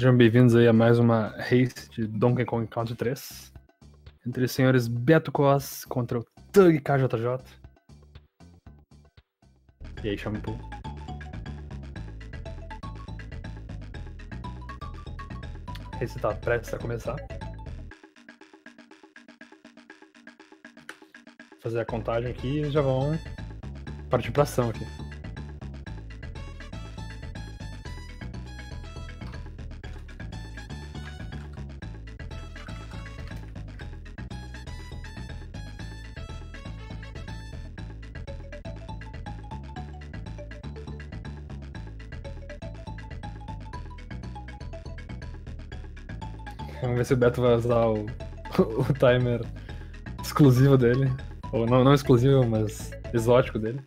Sejam bem-vindos aí a mais uma race de Donkey Kong Country 3. Entre os senhores Beto Cos contra o Tug KJJ. E aí, Shampoo? Esse tá prestes a começar. Fazer a contagem aqui e já vão partir pra ação aqui. Se o Beto vai usar o, o timer exclusivo dele. Ou não, não exclusivo, mas exótico dele.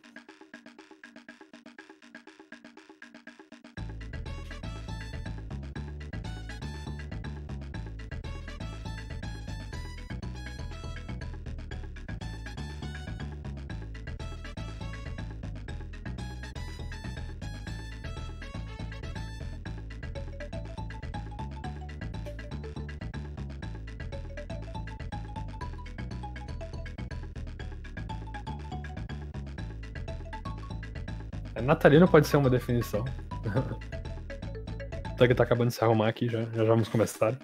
Natalino pode ser uma definição. Até que tá acabando de se arrumar aqui, já, já vamos começar.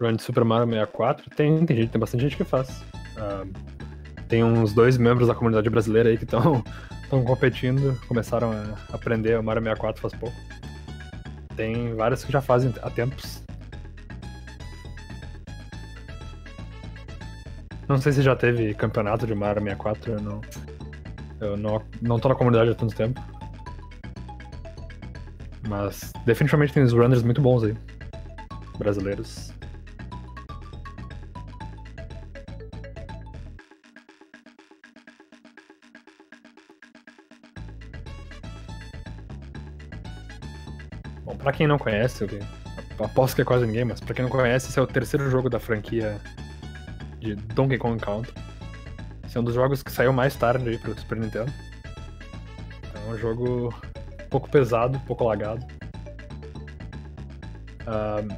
Run de Super Mario 64, tem, tem, gente, tem bastante gente que faz. Ah, tem uns dois membros da comunidade brasileira aí que estão competindo, começaram a aprender o Mario 64 faz pouco. Tem vários que já fazem há tempos. Não sei se já teve campeonato de Mario 64, eu não. Eu não, não tô na comunidade há tanto tempo. Mas definitivamente tem uns runners muito bons aí. Brasileiros. Quem não conhece, eu aposto que é quase ninguém, mas pra quem não conhece, esse é o terceiro jogo da franquia de Donkey Kong Country. Esse é um dos jogos que saiu mais tarde aí pro Super Nintendo. É um jogo um pouco pesado, um pouco lagado. Um,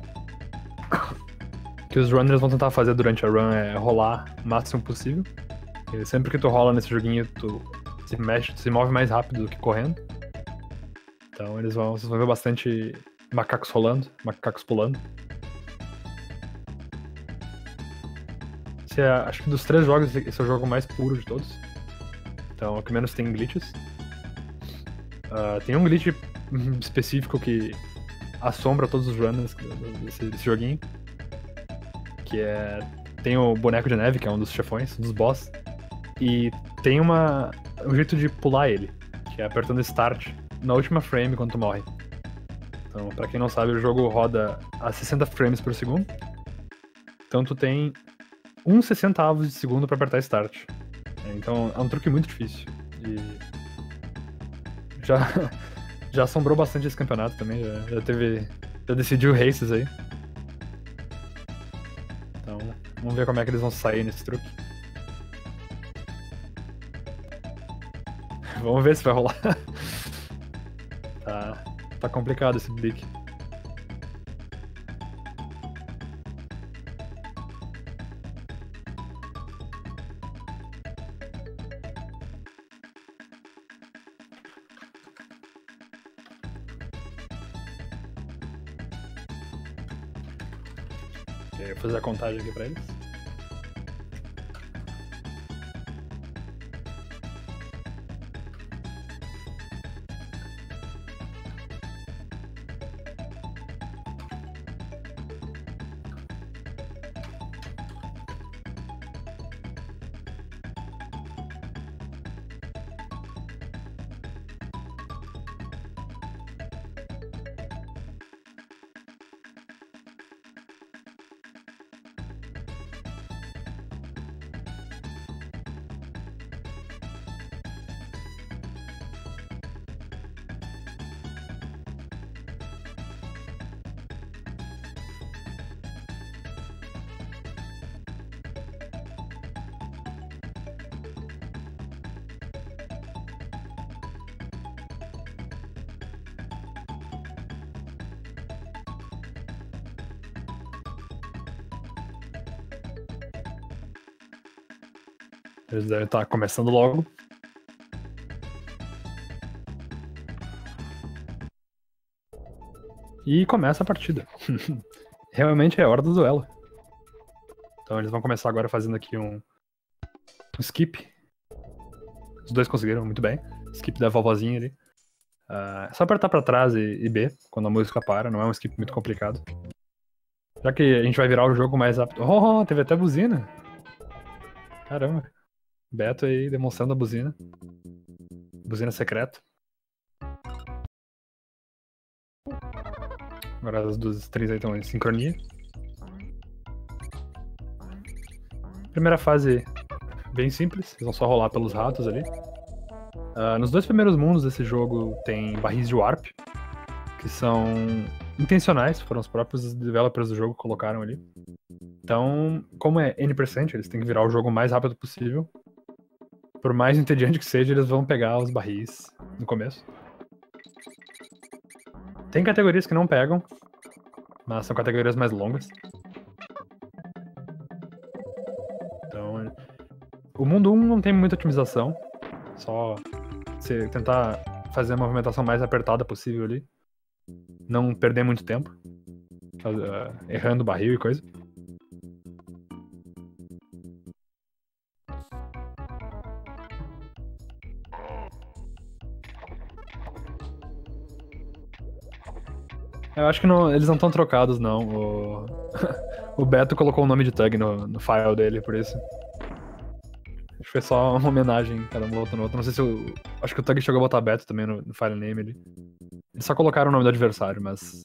que os runners vão tentar fazer durante a run é rolar o máximo possível. E sempre que tu rola nesse joguinho, tu se mexe, tu se move mais rápido do que correndo. Então eles vão, vocês vão ver bastante macacos rolando, macacos pulando. Esse é, acho que dos três jogos, esse é o jogo mais puro de todos. Então, o que menos tem glitches. Uh, tem um glitch específico que assombra todos os runners desse, desse, joguinho. Que é. Tem o boneco de neve, que é um dos chefões, um dos boss. E tem uma. um jeito de pular ele, que é apertando start na última frame quando tu morre. Então, pra quem não sabe, o jogo roda a 60 frames por segundo. Então tu tem 60 avos de segundo para apertar start. Então é um truque muito difícil. E já, já assombrou bastante esse campeonato também. Já, já teve. Já decidiu races aí. Então, vamos ver como é que eles vão sair nesse truque. Vamos ver se vai rolar. tá, complicado esse Blick. Vou fazer a contagem aqui pra eles. Devem estar começando logo. E começa a partida. Realmente é hora do duelo. Então eles vão começar agora fazendo aqui um, um skip. Os dois conseguiram muito bem. Skip da vovozinha ali. Uh, é só apertar pra trás e, e, B quando a música para, não é um skip muito complicado. Já que a gente vai virar o jogo mais rápido. Oh, teve até buzina. Caramba. Beto aí demonstrando a buzina. Buzina secreta. Agora as duas três aí estão em sincronia. Primeira fase bem simples, eles vão só rolar pelos ratos ali. Uh, nos dois primeiros mundos desse jogo tem barris de warp, que são intencionais, foram os próprios developers do jogo que colocaram ali. Então, como é N%, eles têm que virar o jogo o mais rápido possível. Por mais entediante que seja, eles vão pegar os barris no começo. Tem categorias que não pegam, mas são categorias mais longas. Então, o mundo 1 não tem muita otimização, só você tentar fazer a movimentação mais apertada possível ali. Não perder muito tempo. Uh, errando barril e coisa. Eu acho que não, eles não estão trocados, não. O... o Beto colocou o nome de tag no, no file dele, por isso. Acho que foi só uma homenagem, cada um volta no outro. Não sei se eu. Acho que o tag chegou a botar Beto também no, no file name ali. Eles só colocaram o nome do adversário, mas.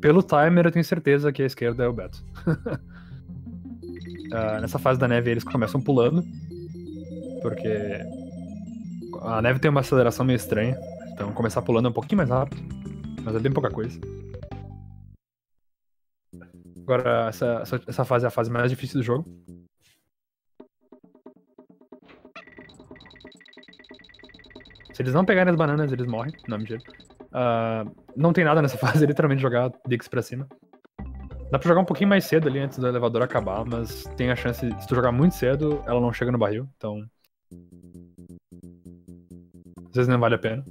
Pelo timer eu tenho certeza que a esquerda é o Beto. uh, nessa fase da neve eles começam pulando. Porque. A neve tem uma aceleração meio estranha. Então começar pulando é um pouquinho mais rápido. Mas é bem pouca coisa. Agora, essa, essa, fase é a fase mais difícil do jogo. Se eles não pegarem as bananas, eles morrem. Não, mentira. Uh, não tem nada nessa fase, é literalmente jogar Dix pra cima. Dá pra jogar um pouquinho mais cedo ali antes do elevador acabar, mas tem a chance, se tu jogar muito cedo, ela não chega no barril, então. Às vezes não vale a pena.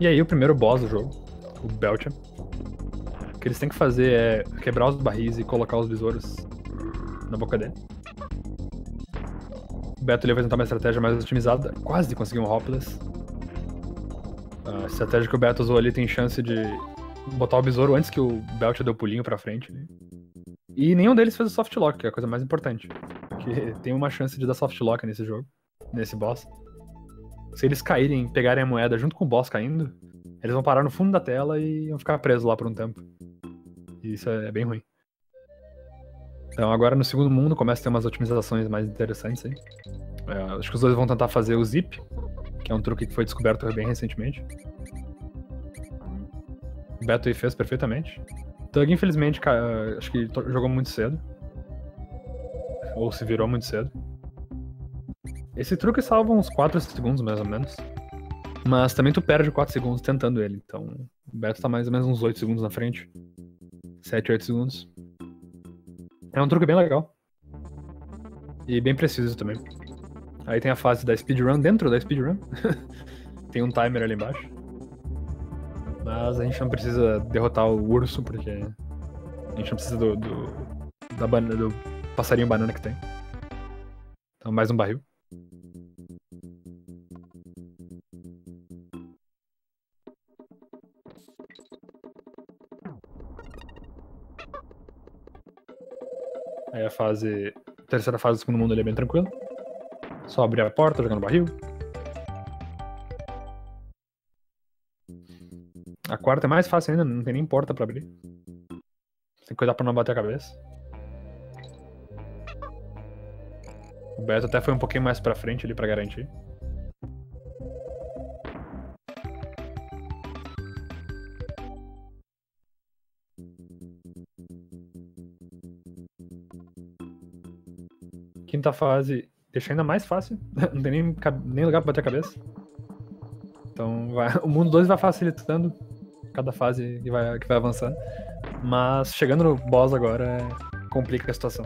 E aí, o primeiro boss do jogo o Belcher. O que eles têm que fazer é quebrar os barris e colocar os besouros na boca dele. O Beto ele vai tentar uma estratégia mais otimizada, quase de conseguir um Hopeless. A estratégia que o Beto usou ali tem chance de botar o besouro antes que o Belcher deu o pulinho pra frente. Né? E nenhum deles fez o soft lock, que é a coisa mais importante. Porque tem uma chance de dar soft lock nesse jogo, nesse boss. Se eles caírem, pegarem a moeda junto com o boss caindo, eles vão parar no fundo da tela e vão ficar presos lá por um tempo. E isso é bem ruim. Então agora no segundo mundo começa a ter umas otimizações mais interessantes aí. É, acho que os dois vão tentar fazer o zip, que é um truque que foi descoberto bem recentemente. O Beto aí fez perfeitamente. Doug, infelizmente, acho que jogou muito cedo. Ou se virou muito cedo. Esse truque salva uns 4 segundos, mais ou menos. Mas também tu perde 4 segundos tentando ele. Então o Beto tá mais ou menos uns 8 segundos na frente. 7, 8 segundos. É um truque bem legal. E bem preciso também. Aí tem a fase da speedrun dentro da speedrun. tem um timer ali embaixo. Mas a gente não precisa derrotar o urso, porque a gente não precisa do, do, da banana, do passarinho banana que tem. Então mais um barril. Aí a fase. Terceira fase do segundo mundo ele é bem tranquilo. Só abrir a porta, jogar no barril. A quarta é mais fácil ainda, não tem nem porta pra abrir. Tem que cuidar pra não bater a cabeça. O Beto até foi um pouquinho mais pra frente ali pra garantir. Quinta fase deixa ainda mais fácil. Não tem nem, nem lugar pra bater a cabeça. Então vai, o mundo 2 vai facilitando cada fase que vai, que vai avançando. Mas chegando no boss agora complica a situação.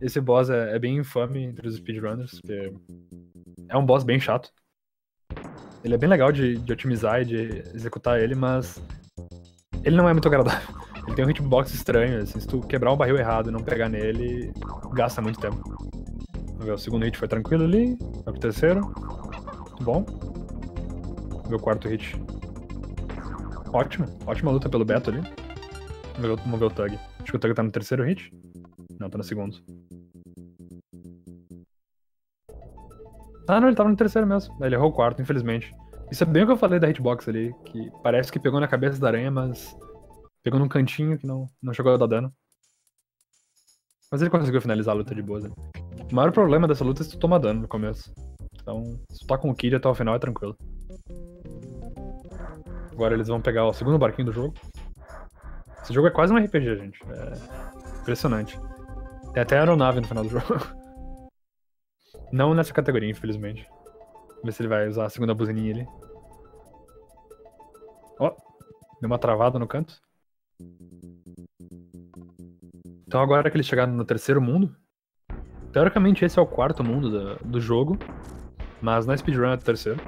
esse boss é, é bem infame entre os speedrunners, porque é um boss bem chato. Ele é bem legal de, de otimizar e de executar ele, mas ele não é muito agradável. Ele tem um hitbox estranho, assim, se tu quebrar um barril errado e não pegar nele, gasta muito tempo. O segundo hit foi tranquilo ali, vai pro terceiro. Muito bom. O quarto hit. Ótimo, ótima luta pelo Beto ali. Vamos ver o Tug. Acho que o Tug tá no terceiro hit. Não, tá no segundo. Ah, não, ele tava no terceiro mesmo. Ele errou o quarto, infelizmente. Isso é bem o que eu falei da hitbox ali, que parece que pegou na cabeça da aranha, mas pegou num cantinho que não, não chegou a dar dano. Mas ele conseguiu finalizar a luta de boa. Né? O maior problema dessa luta é se tu toma dano no começo. Então, se tu tá com o Kid até o final é tranquilo. Agora eles vão pegar o segundo barquinho do jogo. Esse jogo é quase um RPG, gente. É impressionante. Tem até aeronave no final do jogo. Não nessa categoria, infelizmente. Vamos ver se ele vai usar a segunda buzininha ali. Ó, oh, deu uma travada no canto. Então agora que eles chegaram no terceiro mundo, teoricamente esse é o quarto mundo do, jogo, mas na speedrun é o terceiro.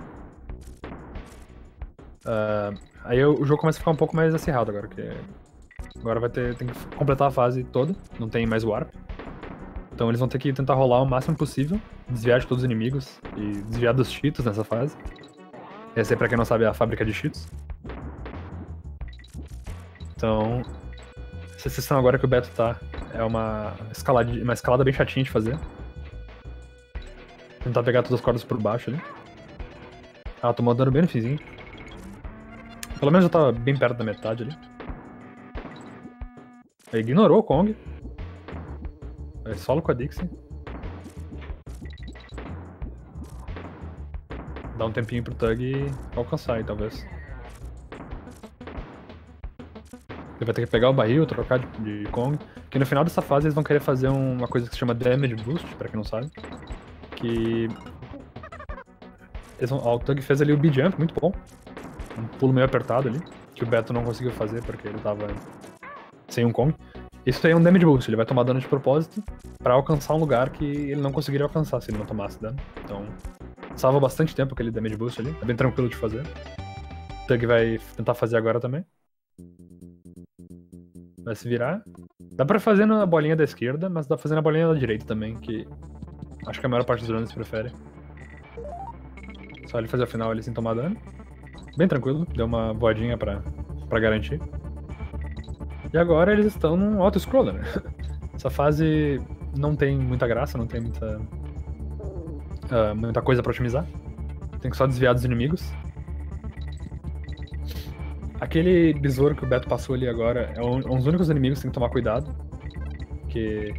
Uh, aí o jogo começa a ficar um pouco mais acirrado agora, que agora vai ter tem que completar a fase toda, não tem mais warp. Então eles vão ter que tentar rolar o máximo possível, desviar de todos os inimigos e desviar dos cheetos nessa fase. Essa é, pra quem não sabe, a fábrica de cheetos. Então, essa sessão agora que o Beto tá é uma escalada, uma escalada bem chatinha de fazer. Tentar pegar todas as cordas por baixo ali. Ah, tomou dano bem no finzinho. Pelo menos já tava bem perto da metade ali. Ignorou o Kong. É solo com a Dixie. Dá um tempinho pro Tug alcançar aí, talvez. Ele vai ter que pegar o barril, trocar de Kong. Que no final dessa fase eles vão querer fazer uma coisa que se chama Damage Boost, pra quem não sabe. Que. Eles vão, o Tug fez ali o B-Jump, muito bom. Um pulo meio apertado ali. Que o Beto não conseguiu fazer porque ele tava sem um Kong. Isso aí é um damage boost, ele vai tomar dano de propósito para alcançar um lugar que ele não conseguiria alcançar se ele não tomasse dano. Então, salva bastante tempo aquele damage boost ali, é bem tranquilo de fazer. O Tug vai tentar fazer agora também. Vai se virar. Dá pra fazer na bolinha da esquerda, mas dá pra fazer na bolinha da direita também, que acho que a maior parte dos runners prefere. Só ele fazer a final ali sem tomar dano. Bem tranquilo, deu uma voadinha pra, pra garantir. E agora eles estão num auto-scroller. Né? Essa fase não tem muita graça, não tem muita, uh, muita coisa pra otimizar. Tem que só desviar dos inimigos. Aquele besouro que o Beto passou ali agora é um, um dos únicos inimigos que tem que tomar cuidado. Que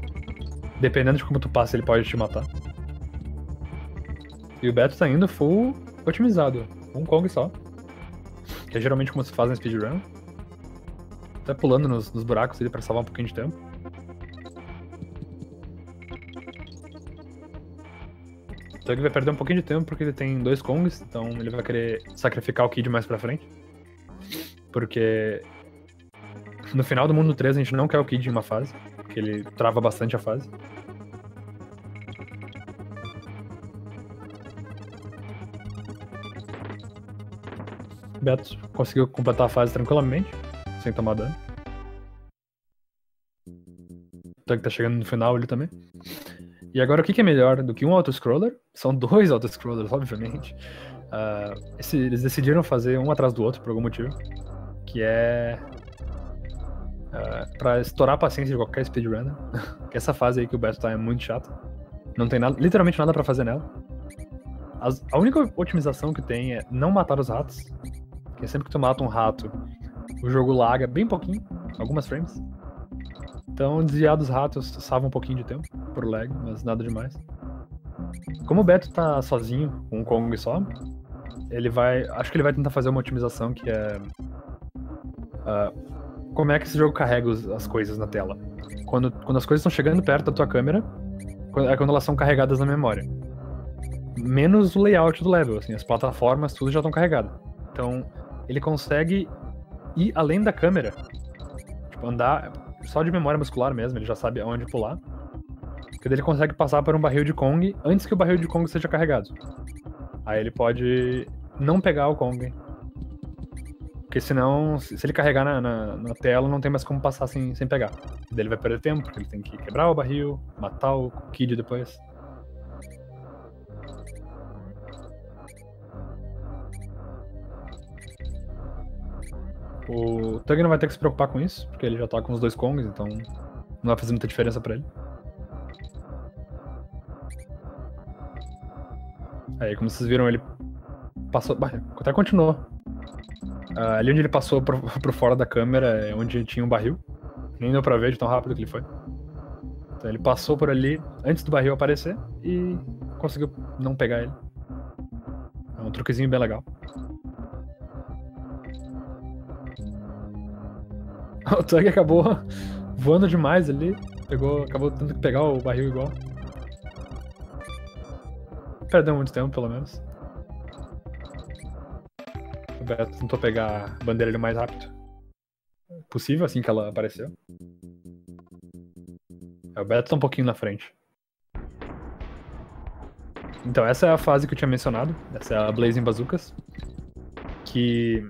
dependendo de como tu passa, ele pode te matar. E o Beto tá indo full otimizado. Um Kong só. Que é geralmente como se faz na speedrun até pulando nos, nos buracos ali pra salvar um pouquinho de tempo. Então ele vai perder um pouquinho de tempo porque ele tem dois Kongs, então ele vai querer sacrificar o Kid mais pra frente. Porque no final do mundo 3 a gente não quer o Kid em uma fase, porque ele trava bastante a fase. Beto conseguiu completar a fase tranquilamente sem tomar dano. O Tug tá chegando no final ali também. E agora o que, que é melhor do que um auto-scroller? São dois auto-scrollers, obviamente. Uh, esse, eles decidiram fazer um atrás do outro por algum motivo. Que é. Uh, pra estourar a paciência de qualquer speedrunner. que essa fase aí que o Beto tá é muito chata. Não tem nada, literalmente nada para fazer nela. As, a única otimização que tem é não matar os ratos. Que é sempre que tu mata um rato, o jogo laga bem pouquinho, algumas frames. Então, desviar dos ratos salva um pouquinho de tempo pro lag, mas nada demais. Como o Beto tá sozinho, com um Kong só, ele vai. Acho que ele vai tentar fazer uma otimização que é. Uh, como é que esse jogo carrega as coisas na tela? Quando, quando as coisas estão chegando perto da tua câmera, é quando elas são carregadas na memória. Menos o layout do level, assim, as plataformas, tudo já estão carregadas. Então, ele consegue ir além da câmera. Tipo, andar só de memória muscular mesmo, ele já sabe aonde pular. Que daí ele consegue passar por um barril de Kong antes que o barril de Kong seja carregado. Aí ele pode não pegar o Kong. Porque senão, se ele carregar na, na, na tela, não tem mais como passar sem, sem pegar. Daí ele vai perder tempo, porque ele tem que quebrar o barril, matar o Kid depois. O Tug não vai ter que se preocupar com isso, porque ele já tá com os dois Kongs, então não vai fazer muita diferença pra ele. Aí, como vocês viram, ele passou. Até continuou. Uh, ali onde ele passou pro fora da câmera é onde tinha um barril. Nem deu pra ver de tão rápido que ele foi. Então ele passou por ali antes do barril aparecer e conseguiu não pegar ele. É um truquezinho bem legal. O Tug acabou voando demais ali. Pegou, acabou tendo que pegar o barril igual. Perdeu muito tempo, pelo menos. Beto tentou pegar a bandeira o mais rápido possível, assim que ela apareceu. É, o Beto tá um pouquinho na frente. Então, essa é a fase que eu tinha mencionado. Essa é a Blazing Bazookas. Que.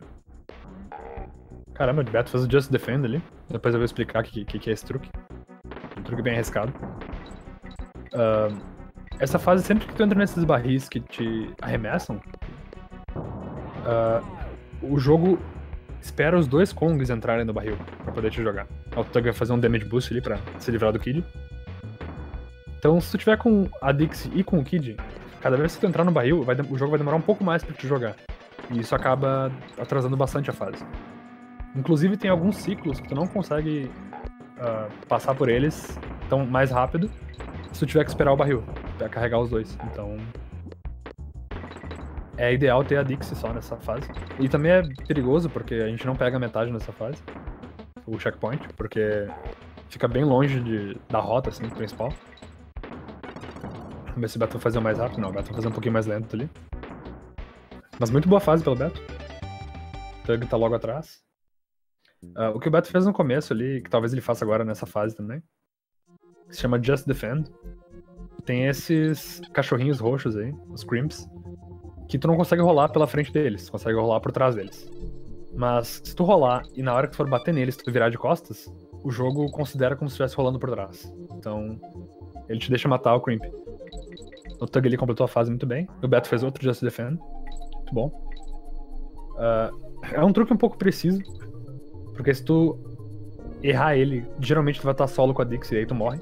Caramba, o Beto fez o Just Defend ali. Depois eu vou explicar o que, que, que, é esse truque. Um truque bem arriscado. Uh, essa fase, sempre que tu entra nesses barris que te arremessam, uh, o jogo espera os dois Kongs entrarem no barril pra poder te jogar. O Tug vai fazer um damage boost ali pra se livrar do Kid. Então, se tu tiver com a Dixie e com o Kid, cada vez que tu entrar no barril, vai, o jogo vai demorar um pouco mais pra te jogar. E isso acaba atrasando bastante a fase. Inclusive, tem alguns ciclos que tu não consegue uh, passar por eles tão mais rápido se tu tiver que esperar o barril pra carregar os dois. Então. É ideal ter a Dixie só nessa fase. E também é perigoso porque a gente não pega metade nessa fase. O checkpoint, porque fica bem longe de, da rota, assim, principal. Vamos ver se o Beto vai fazer mais rápido. Não, o Beto vai fazer um pouquinho mais lento ali. Mas muito boa fase pelo Beto. O Tug tá logo atrás. Uh, o que o Beto fez no começo ali, que talvez ele faça agora nessa fase também, se chama Just Defend tem esses cachorrinhos roxos aí, os crimps, que tu não consegue rolar pela frente deles, consegue rolar por trás deles. Mas se tu rolar e na hora que tu for bater neles tu virar de costas, o jogo considera como se estivesse rolando por trás. Então, ele te deixa matar o crimp. O Tug ele completou a fase muito bem. O Beto fez outro Just Defend. Muito bom. Uh, é um truque um pouco preciso. Porque se tu errar ele, geralmente tu vai estar solo com a Dixie e aí tu morre.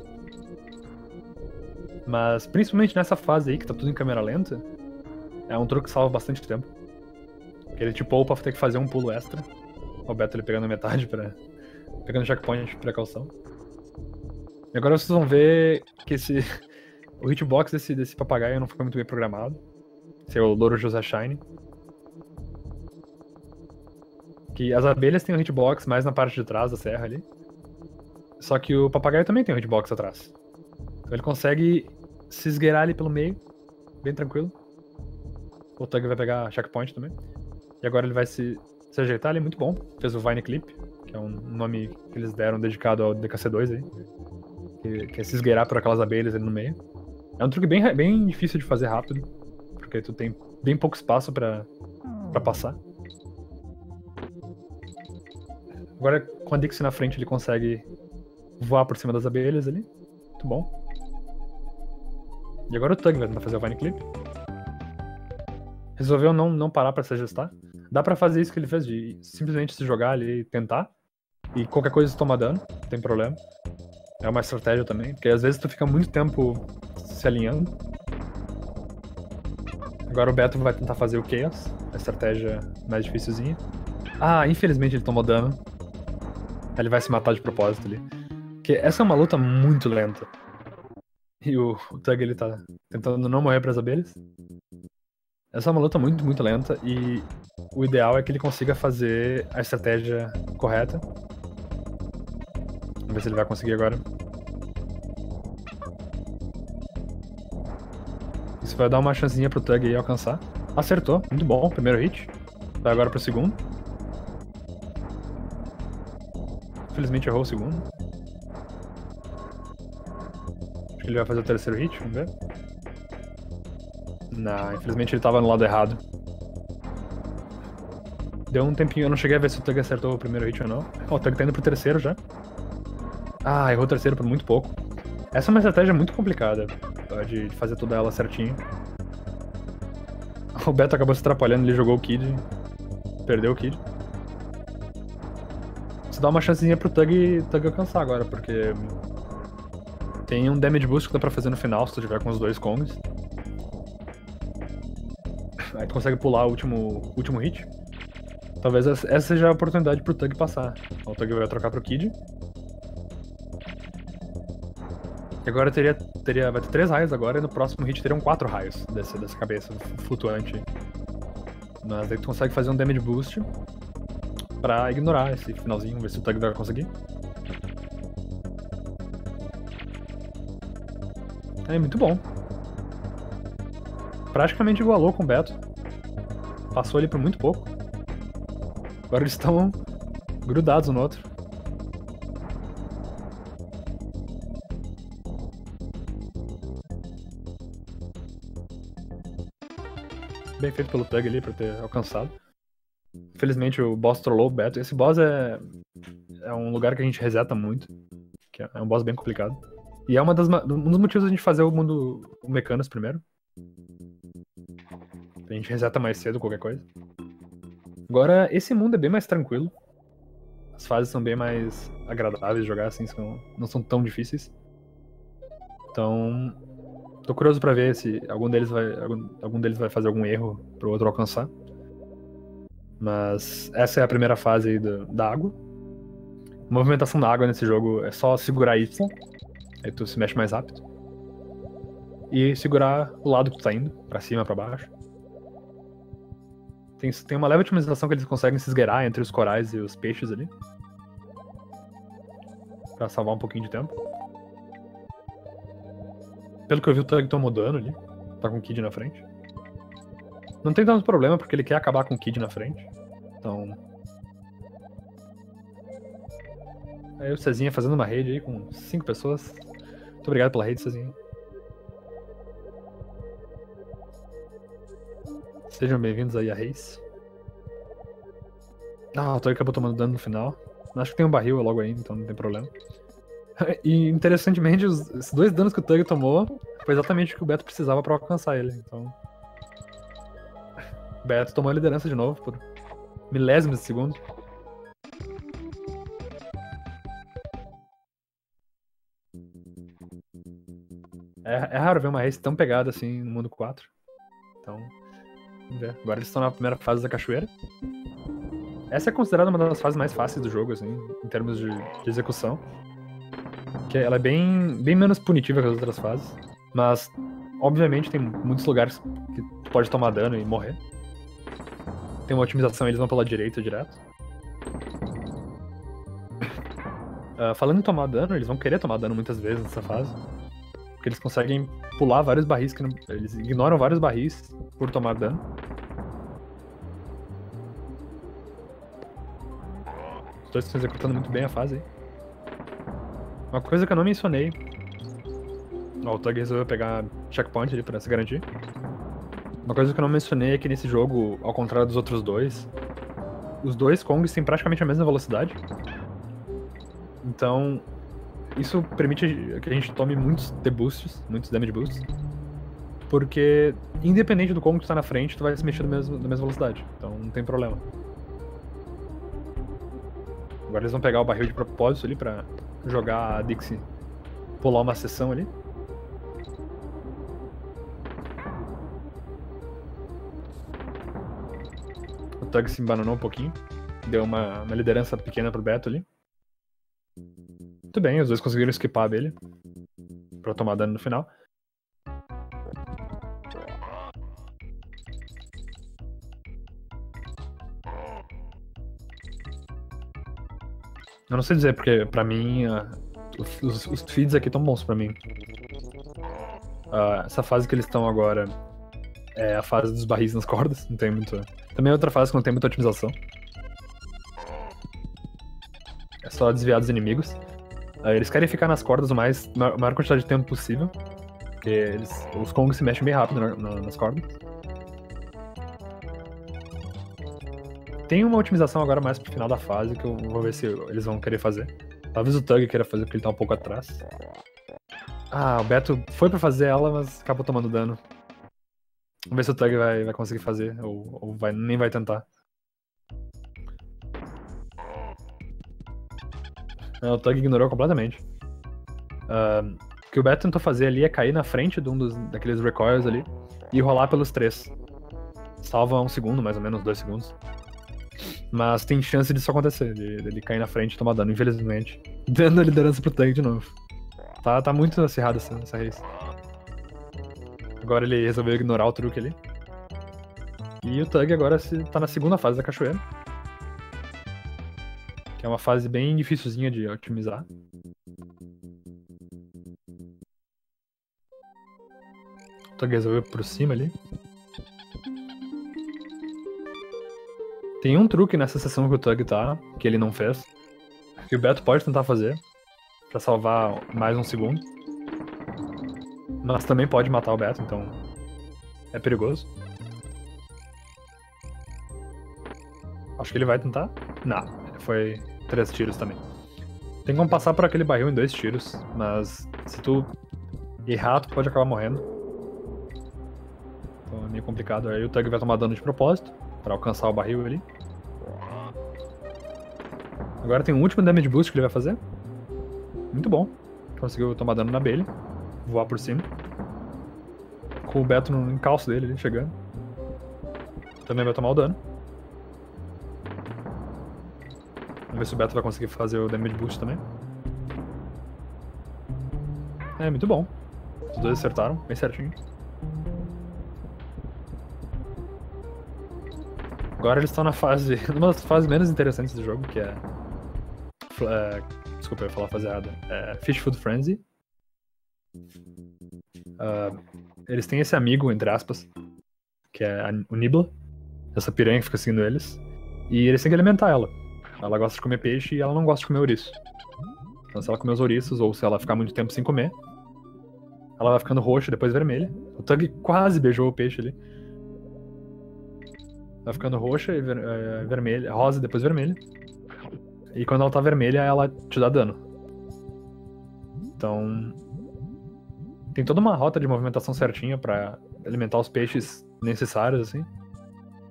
Mas principalmente nessa fase aí, que tá tudo em câmera lenta, é um truque que salva bastante tempo. Porque ele te poupa pra ter que fazer um pulo extra. O Beto ele pegando metade para pegando checkpoint de precaução. E agora vocês vão ver que esse. O hitbox desse, desse papagaio não foi muito bem programado. Esse é o Louro José Shine. Que as abelhas têm um hitbox mais na parte de trás da serra ali. Só que o papagaio também tem um hitbox atrás. Então ele consegue se esgueirar ali pelo meio, bem tranquilo. O Tug vai pegar checkpoint também. E agora ele vai se, se ajeitar ali, muito bom. Fez o Vine Clip, que é um nome que eles deram dedicado ao DKC2 aí. Que, que é se esgueirar por aquelas abelhas ali no meio. É um truque bem, bem difícil de fazer rápido, porque tu tem bem pouco espaço para pra passar. Agora com a Dixie na frente ele consegue voar por cima das abelhas ali. Muito bom. E agora o Tug vai tentar fazer o Vine Clip. Resolveu não, não parar para se ajustar. Dá para fazer isso que ele fez, de simplesmente se jogar ali e tentar. E qualquer coisa toma dano, não tem problema. É uma estratégia também, porque às vezes tu fica muito tempo se alinhando. Agora o Beto vai tentar fazer o Chaos, a estratégia mais dificilzinha. Ah, infelizmente ele tomou dano. Ele vai se matar de propósito ali. Porque essa é uma luta muito lenta. E o, Tug ele tá tentando não morrer para as abelhas. Essa é uma luta muito, muito lenta e o ideal é que ele consiga fazer a estratégia correta. Vamos ver se ele vai conseguir agora. Isso vai dar uma chancinha pro Tug aí alcançar. Acertou, muito bom, primeiro hit. Vai agora pro segundo. Infelizmente errou o segundo. que ele vai fazer o terceiro hit, vamos ver. Não, infelizmente ele tava no lado errado. Deu um tempinho, eu não cheguei a ver se o Tug acertou o primeiro hit ou não. Ó, o Tug tá indo pro terceiro já. Ah, errou o terceiro por muito pouco. Essa é uma estratégia muito complicada, de fazer toda ela certinho. O Beto acabou se atrapalhando, ele jogou o Kid. Perdeu o Kid. Isso dá uma chancezinha pro Tug, Tug alcançar agora, porque... Tem um damage boost que dá pra fazer no final, se tu tiver com os dois Kongs. Aí tu consegue pular o último, último hit. Talvez essa seja a oportunidade pro Tug passar. O Tug vai trocar pro Kid. E agora teria, teria. Vai ter três raios agora, e no próximo hit teriam quatro raios desse, dessa cabeça flutuante. Mas daí tu consegue fazer um damage boost pra ignorar esse finalzinho, ver se o Tug vai conseguir. É muito bom. Praticamente igualou com o Beto. Passou ele por muito pouco. Agora eles estão grudados um no outro. Bem feito pelo Tug ali pra ter alcançado. Infelizmente o boss trollou o Beto. Esse boss é, é um lugar que a gente reseta muito. Que é um boss bem complicado. E é uma das, um dos motivos da gente fazer o mundo o Mecanos primeiro. A gente reseta mais cedo qualquer coisa. Agora, esse mundo é bem mais tranquilo. As fases são bem mais agradáveis de jogar, assim, são, não são tão difíceis. Então, tô curioso para ver se algum deles vai algum, algum, deles vai fazer algum erro pro outro alcançar. Mas essa é a primeira fase aí do, da água. A movimentação da água nesse jogo é só segurar Y, aí tu se mexe mais rápido. E segurar o lado que tu tá indo, pra cima, para baixo. Tem, tem uma leve otimização que eles conseguem se esgueirar entre os corais e os peixes ali. Pra salvar um pouquinho de tempo. Pelo que eu vi, o Tug tomou dano ali. Tá com o Kid na frente. Não tem tanto problema, porque ele quer acabar com o Kid na frente. Então. Aí o Cezinha fazendo uma rede aí com cinco pessoas. Muito obrigado pela rede, Cezinha. Sejam bem-vindos aí a Reis. Ah, o Toy acabou tomando dano no final. Acho que tem um barril logo aí, então não tem problema. E interessantemente, os, esses dois danos que o Tug tomou foi exatamente o que o Beto precisava para alcançar ele. Então. O Beto tomou a liderança de novo por milésimos de segundo. É, é raro ver uma race tão pegada assim no mundo 4. Então. Agora eles estão na primeira fase da cachoeira. Essa é considerada uma das fases mais fáceis do jogo, assim, em termos de, de execução. Que ela é bem, bem menos punitiva que as outras fases. Mas, obviamente, tem muitos lugares que tu pode tomar dano e morrer. Tem uma otimização, eles vão pela direita direto. Uh, falando em tomar dano, eles vão querer tomar dano muitas vezes nessa fase. Porque eles conseguem pular vários barris que não... Eles ignoram vários barris por tomar dano. Os dois estão executando muito bem a fase aí. Uma coisa que eu não mencionei. Ó, o Tug resolveu pegar checkpoint ali pra se garantir. Uma coisa que eu não mencionei é que nesse jogo, ao contrário dos outros dois, os dois Kongs têm praticamente a mesma velocidade. Então, isso permite que a gente tome muitos deboosts, muitos damage boosts. Porque, independente do como tu tá na frente, tu vai se mexer mesma, da mesma velocidade. Então não tem problema. Agora eles vão pegar o barril de propósito ali pra jogar a Dixie pular uma sessão ali. O Tug se embananou um pouquinho. Deu uma, uma liderança pequena pro Beto ali. Muito bem, os dois conseguiram esquipar dele. Pra tomar dano no final. Eu não sei dizer, porque pra mim uh, os, os, feeds aqui estão bons pra mim. Uh, essa fase que eles estão agora é a fase dos barris nas cordas, não tem muito. Também é outra fase que não tem muita otimização. É só desviar dos inimigos. Uh, eles querem ficar nas cordas o mais, ma- maior quantidade de tempo possível. Porque eles, os Kongs se mexem bem rápido na- na- nas cordas. Tem uma otimização agora mais pro final da fase que eu vou ver se eles vão querer fazer. Talvez o Tug queira fazer porque ele tá um pouco atrás. Ah, o Beto foi pra fazer ela, mas acabou tomando dano. Vamos ver se o Tug vai, vai conseguir fazer, ou, ou vai, nem vai tentar. Não, o Tug ignorou completamente. Ah, o que o Beto tentou fazer ali é cair na frente de um dos, daqueles recoils ali e rolar pelos três. Salva um segundo, mais ou menos, dois segundos. Mas tem chance disso acontecer, de, dele cair na frente e tomar dano, infelizmente. Dando a liderança pro Tug de novo. Tá, tá muito acirrado essa, essa race. Agora ele resolveu ignorar o truque ali. E o Tug agora se, tá na segunda fase da cachoeira. Que é uma fase bem dificilzinha de otimizar. O Tug resolveu por cima ali. Tem um truque nessa sessão que o Tug tá, que ele não fez. Que o Beto pode tentar fazer. Pra salvar mais um segundo. Mas também pode matar o Beto, então. É perigoso. Acho que ele vai tentar. Não, foi três tiros também. Tem como passar por aquele barril em dois tiros, mas se tu errar, tu pode acabar morrendo. Então é meio complicado. Aí o Tug vai tomar dano de propósito pra alcançar o barril ali. Agora tem um último damage boost que ele vai fazer. Muito bom. Conseguiu tomar dano na abelha. Voar por cima. Com o Beto no encalço dele ali, chegando. Também vai tomar o dano. Vamos ver se o Beto vai conseguir fazer o damage boost também. É, muito bom. Os dois acertaram, bem certinho. Agora eles estão na fase. numa das fases menos interessantes do jogo, que é. É, desculpa, eu ia falar a fase errada. É Fish Food Frenzy. Ah, eles têm esse amigo, entre aspas, que é a- o Nibla, essa piranha que fica seguindo eles. E eles têm que alimentar ela. Ela gosta de comer peixe e ela não gosta de comer ouriço. Então, se ela comer os ouriços, ou se ela ficar muito tempo sem comer, ela vai ficando roxa depois vermelha. O Tug quase beijou o peixe ali. Vai ficando roxa e ver- eh, vermelha, rosa depois vermelha. E quando ela tá vermelha, ela te dá dano. Então. Tem toda uma rota de movimentação certinha pra alimentar os peixes necessários, assim.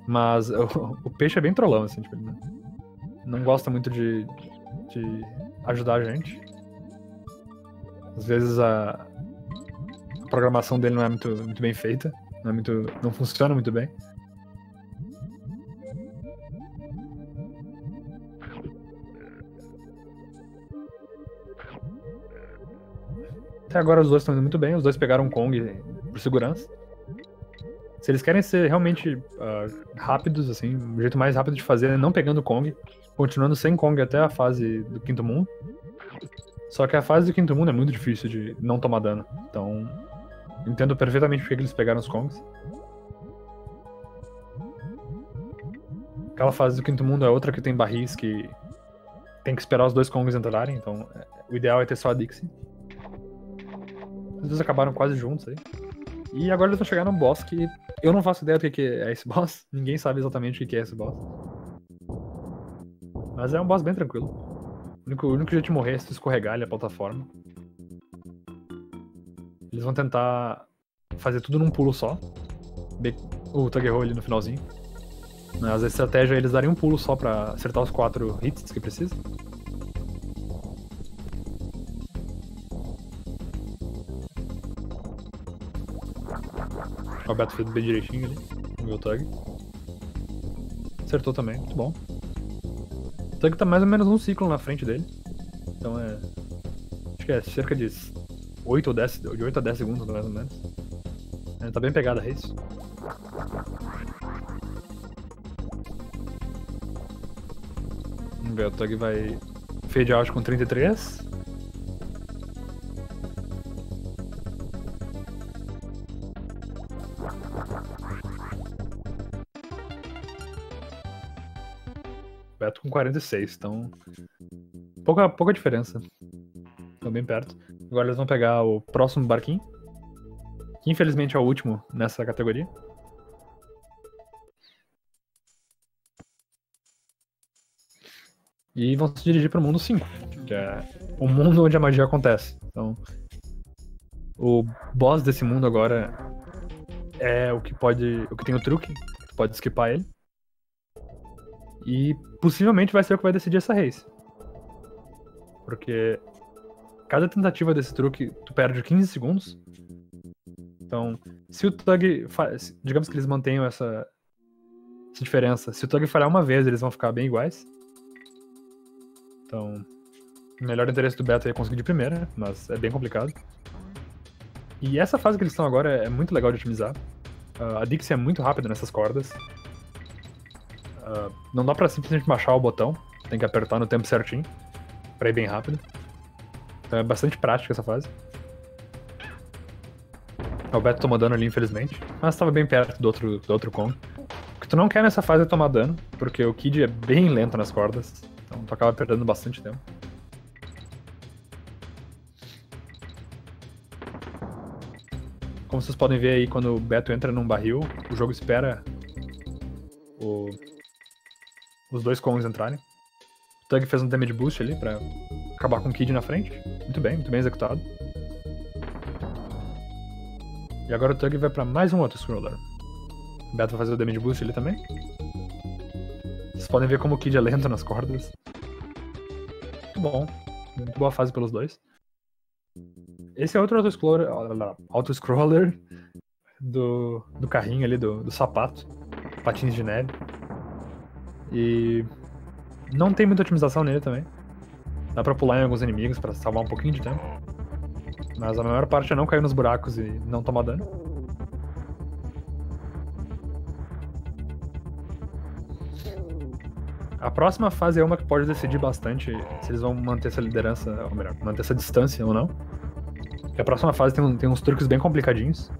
Mas o, o peixe é bem trollão, assim, tipo, ele não gosta muito de, de ajudar a gente. Às vezes a, a programação dele não é muito, muito bem feita, não, é muito, não funciona muito bem. Até agora os dois estão indo muito bem, os dois pegaram um Kong por segurança. Se eles querem ser realmente ah, rápidos, assim, o jeito mais rápido de fazer é não pegando Kong, continuando sem Kong até a fase do quinto mundo. Só que a fase do quinto mundo é muito difícil de não tomar dano. Então, entendo perfeitamente porque que eles pegaram os Kongs. Aquela fase do quinto mundo é outra que tem barris que tem que esperar os dois Kongs entrarem, então é, o ideal é ter só a Dixie. Os dois acabaram quase juntos aí. E agora eles vão chegar num boss que eu não faço ideia do que é esse boss. Ninguém sabe exatamente o que é esse boss. Mas é um boss bem tranquilo. O único, o único jeito de morrer é se escorregar ali a plataforma. Eles vão tentar fazer tudo num pulo só. O Tug errou ali no finalzinho. Mas a estratégia é eles darem um pulo só pra acertar os quatro hits que precisa. O Beto fez bem direitinho ali. O meu Tug. Acertou também, muito bom. O Tug tá mais ou menos um ciclo na frente dele. Então é. Acho que é cerca de 8 ou 10, de 8 a 10 segundos, mais ou menos. É, tá bem pegada a race. Vamos ver, o Tug vai fade out com 33. 46, então. Pouca, pouca diferença. estão bem perto. Agora eles vão pegar o próximo barquinho, que infelizmente é o último nessa categoria. E vão se dirigir para o mundo 5, que é o mundo onde a magia acontece. Então, o boss desse mundo agora é o que pode. o que tem o truque, tu pode esquipar ele. E possivelmente vai ser o que vai decidir essa race. Porque cada tentativa desse truque tu perde 15 segundos. Então, se o Tug. Digamos que eles mantenham essa, essa diferença. Se o Tug falhar uma vez, eles vão ficar bem iguais. Então, o melhor interesse do Beto é conseguir de primeira, mas é bem complicado. E essa fase que eles estão agora é muito legal de otimizar. Uh, a Dixie é muito rápida nessas cordas. Uh, não dá pra simplesmente baixar o botão, tem que apertar no tempo certinho, pra ir bem rápido. Então é bastante prática essa fase. O Beto tomou dano ali, infelizmente, mas estava bem perto do outro, do outro Kong. O que tu não quer nessa fase é tomar dano, porque o Kid é bem lento nas cordas, então tu acaba perdendo bastante tempo. Como vocês podem ver aí, quando o Beto entra num barril, o jogo espera o... os dois Kongs entrarem. O Tug fez um damage boost ali pra acabar com o Kid na frente. Muito bem, muito bem executado. E agora o Tug vai pra mais um outro scroller. O Beto vai fazer o damage boost ali também. Vocês podem ver como o Kid é lento nas cordas. Muito bom. Muito boa fase pelos dois. Esse é outro auto-scroller auto -scroller do, do carrinho ali, do, do sapato. Patins de neve. E não tem muita otimização nele também. Dá pra pular em alguns inimigos para salvar um pouquinho de tempo. Mas a maior parte é não cair nos buracos e não tomar dano. A próxima fase é uma que pode decidir bastante se eles vão manter essa liderança, ou melhor, manter essa distância ou não. E a próxima fase tem, tem uns truques bem complicadinhos.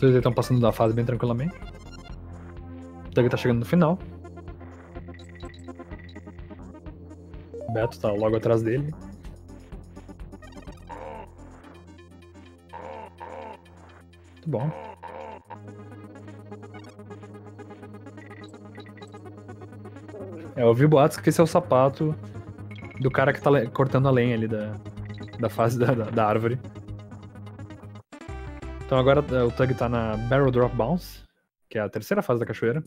Vocês estão passando da fase bem tranquilamente. O Doug tá chegando no final. O Beto tá logo atrás dele. Muito bom. É, eu ouvi boatos que esse é o sapato do cara que tá cortando a lenha ali da, da fase da, da, da árvore. Então agora é, o Tug tá na Barrel Drop Bounce, que é a terceira fase da cachoeira.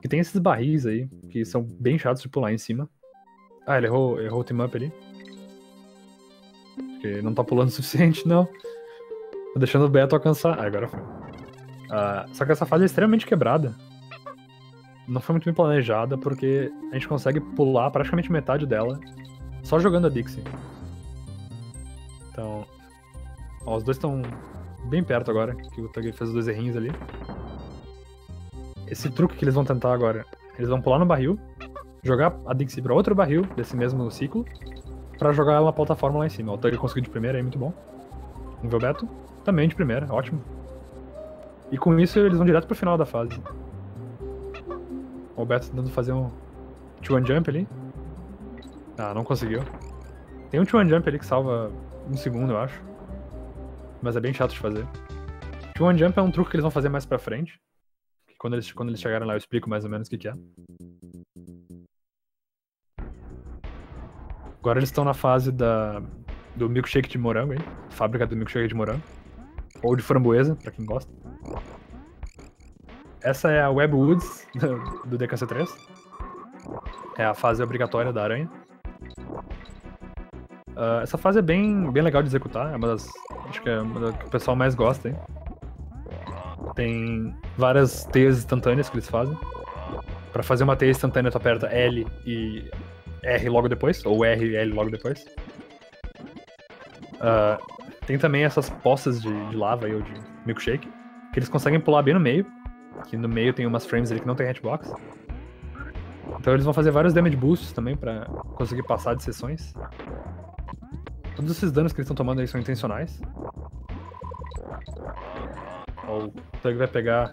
Que tem esses barris aí, que são bem chatos de pular em cima. Ah, ele errou, errou o team up ali. Porque não tá pulando o suficiente, não. Tô deixando o Beto alcançar. Ah, agora foi. Ah, só que essa fase é extremamente quebrada não foi muito bem planejada, porque a gente consegue pular praticamente metade dela só jogando a Dixie. Então, ó, os dois estão bem perto agora, que o Tug fez os dois errinhos ali. Esse truque que eles vão tentar agora, eles vão pular no barril, jogar a Dixie para outro barril desse mesmo ciclo, para jogar ela na plataforma lá em cima. O Tug conseguiu de primeira aí, muito bom. O Beto? Também de primeira, ótimo. E com isso eles vão direto pro final da fase. O Beto tentando fazer um two jump ali. Ah, não conseguiu. Tem um two jump ali que salva um segundo, eu acho. Mas é bem chato de fazer. Two jump é um truque que eles vão fazer mais pra frente. Quando eles, quando eles chegarem lá eu explico mais ou menos o que, que é. Agora eles estão na fase da, do milkshake de morango aí. Fábrica do milkshake de morango. Ou de framboesa, pra quem gosta. Essa é a Webwoods do DKC3. É a fase obrigatória da aranha. Uh, essa fase é bem, bem legal de executar, é uma das. Acho que é uma das que o pessoal mais gosta, hein? Tem várias teias instantâneas que eles fazem. Para fazer uma teia instantânea, tu aperta L e R logo depois, ou R e L logo depois. Uh, tem também essas poças de, de lava aí, ou de milkshake, que eles conseguem pular bem no meio que no meio tem umas frames ali que não tem hitbox. Então eles vão fazer vários damage boosts também para conseguir passar de sessões. Todos esses danos que eles estão tomando aí são intencionais. O Tug vai pegar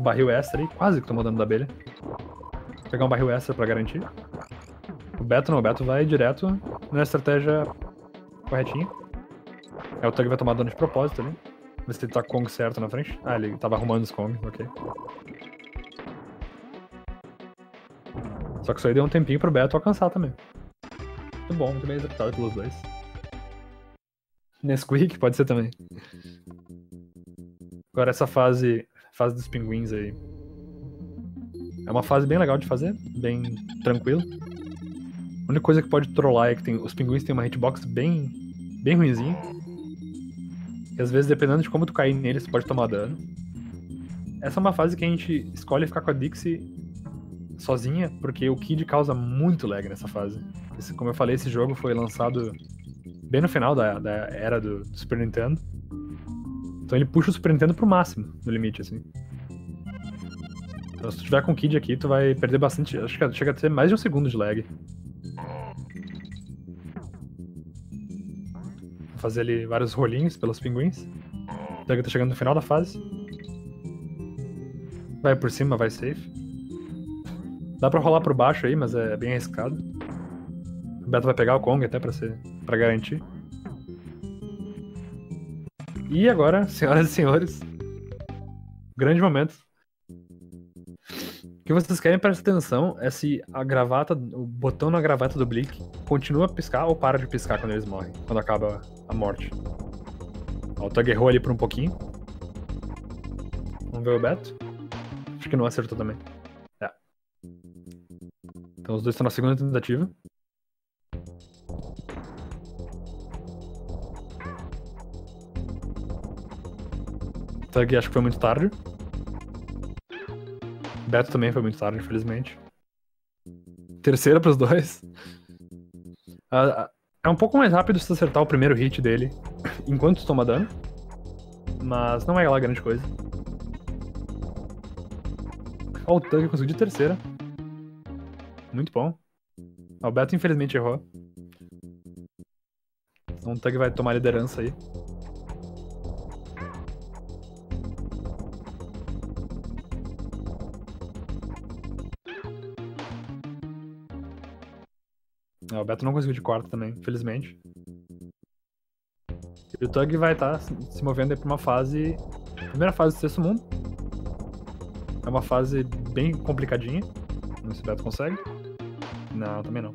um barril extra aí, quase que tomou dano da abelha. Vou pegar um barril extra pra garantir. O Beto não, o Beto vai direto na estratégia corretinha. É o Tug vai tomar dano de propósito ali. Ver se ele tá com o Kong certo na frente. Ah, ele tava arrumando os Kong, ok. Só que isso aí deu um tempinho pro Beto alcançar também. Muito bom, muito bem executado pelos dois. Nesquik pode ser também. Agora essa fase, fase dos pinguins aí. É uma fase bem legal de fazer, bem tranquilo. A única coisa que pode trollar é que tem, os pinguins têm uma hitbox bem, bem ruimzinha. E às vezes, dependendo de como tu cair neles, tu pode tomar dano. Essa é uma fase que a gente escolhe ficar com a Dixie sozinha, porque o Kid causa muito lag nessa fase. Como eu falei, esse jogo foi lançado bem no final da, da era do, do, Super Nintendo. Então ele puxa o Super Nintendo pro máximo, no limite, assim. Então se tu tiver com o Kid aqui, tu vai perder bastante. Acho que chega a ter mais de um segundo de lag. Vou fazer ali vários rolinhos pelos pinguins. Então tá chegando no final da fase. Vai por cima, vai safe. Dá pra rolar por baixo aí, mas é bem arriscado. Beto vai pegar o Kong até pra, ser, pra garantir. E agora, senhoras e senhores, grande momento. O que vocês querem prestar atenção é se a gravata, o botão na gravata do Blick continua a piscar ou para de piscar quando eles morrem, quando acaba a morte. Ó, o Tug errou ali por um pouquinho. Vamos ver o Beto. Acho que não acertou também. É. Então os dois estão na segunda tentativa. Tug acho que foi muito tarde. Beto também foi muito tarde, infelizmente. Terceira pros dois. Uh, é um pouco mais rápido se acertar o primeiro hit dele enquanto toma dano. Mas não é lá grande coisa. Ó, o Tug conseguiu de terceira. Muito bom. O Beto infelizmente errou. Então o Tug vai tomar liderança aí. O Beto não conseguiu de quarto também, infelizmente. E o Tug vai estar tá se movendo pra uma fase. Primeira fase do sexto mundo. É uma fase bem complicadinha. Não sei se o Beto consegue. Não, também não.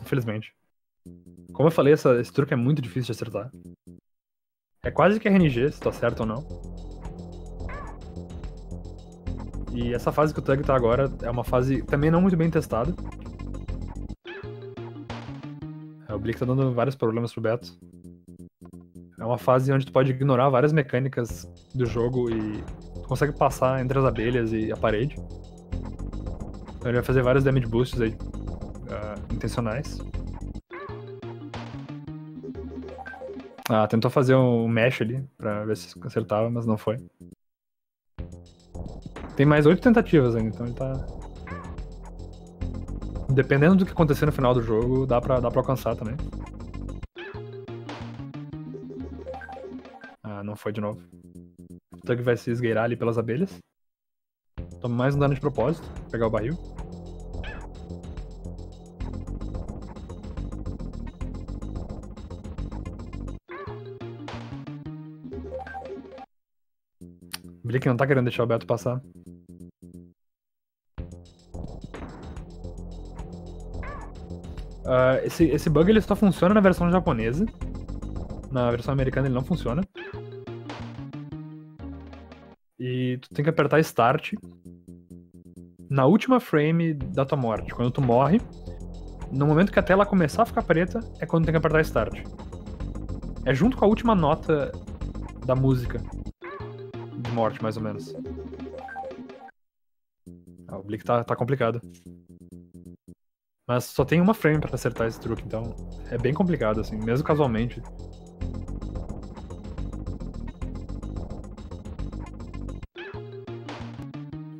Infelizmente. Como eu falei, essa, esse truque é muito difícil de acertar. É quase que RNG, se tá certo ou não. E essa fase que o Tug tá agora é uma fase também não muito bem testada. Blick tá dando vários problemas pro Beto. É uma fase onde tu pode ignorar várias mecânicas do jogo e tu consegue passar entre as abelhas e a parede. Então ele vai fazer vários damage boosts aí, uh, intencionais. Ah, tentou fazer um mesh ali pra ver se acertava, mas não foi. Tem mais oito tentativas ainda, então ele tá dependendo do que acontecer no final do jogo, dá pra, dá pra alcançar também. Ah, não foi de novo. O Tug vai se esgueirar ali pelas abelhas. Toma mais um dano de propósito. Pegar o barril. Blick não tá querendo deixar o Beto passar. Uh, esse, esse bug ele só funciona na versão japonesa. Na versão americana ele não funciona. E tu tem que apertar Start na última frame da tua morte. Quando tu morre, no momento que a tela começar a ficar preta, é quando tem que apertar Start. É junto com a última nota da música de morte, mais ou menos. Ah, o Blick tá, tá complicado. Mas só tem uma frame para acertar esse truque, então é bem complicado, assim, mesmo casualmente.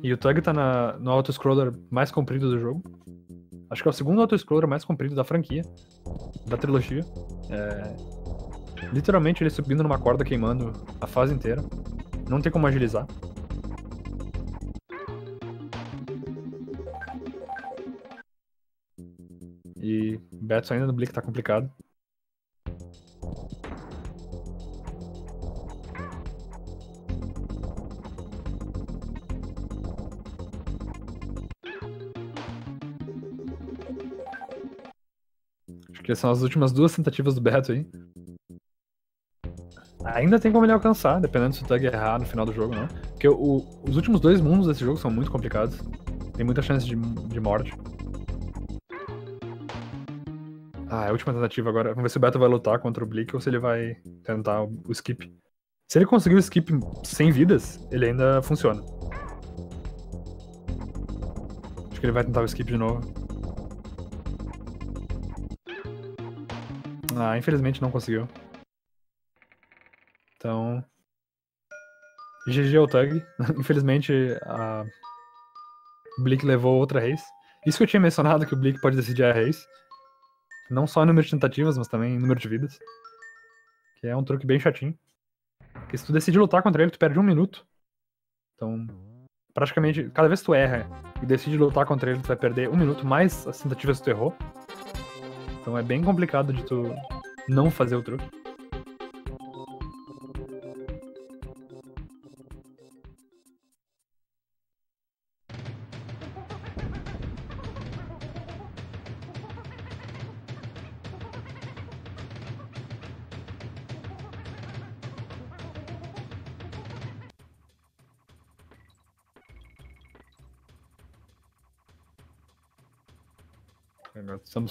E o Tug tá na, no auto-scroller mais comprido do jogo. Acho que é o segundo auto-scroller mais comprido da franquia, da trilogia. É... Literalmente ele subindo numa corda queimando a fase inteira. Não tem como agilizar. Betson ainda no Blick tá complicado. Acho que são as últimas duas tentativas do Beto aí. Ainda tem como ele alcançar, dependendo se o Tug errar no final do jogo, não. Porque o- os últimos dois mundos desse jogo são muito complicados. Tem muita chance de, de morte. Ah, é a última tentativa agora. Vamos ver se o Beto vai lutar contra o Blick ou se ele vai tentar o, o skip. Se ele conseguir o skip sem vidas, ele ainda funciona. Acho que ele vai tentar o skip de novo. Ah, infelizmente não conseguiu. Então. GG ao Tug. Infelizmente a. O Blick levou outra race. Isso que eu tinha mencionado, que o Blick pode decidir a race. Não só número de tentativas, mas também número de vidas. Que é um truque bem chatinho. Porque se tu decide lutar contra ele, tu perde um minuto. Então, praticamente, cada vez que tu erra e decide lutar contra ele, tu vai perder um minuto mais as tentativas que tu errou. Então é bem complicado de tu não fazer o truque.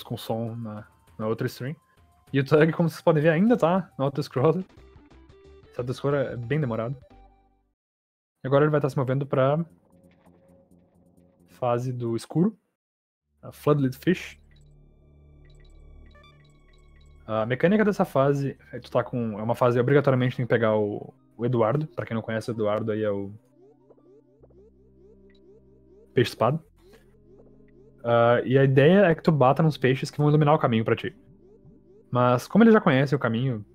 Com som na, na outra stream. E o tag, como vocês podem ver, ainda tá no auto-scroller. Esse auto-scroller é bem demorado. E agora ele vai estar se movendo pra fase do escuro. A Floodlit Fish. A mecânica dessa fase é tu tá com. É uma fase obrigatoriamente tem que pegar o, o Eduardo. Pra quem não conhece, o Eduardo aí é o. Peixe espada. Ah, e a ideia é que tu bata nos peixes que vão iluminar o caminho pra ti. Mas como ele já conhece o caminho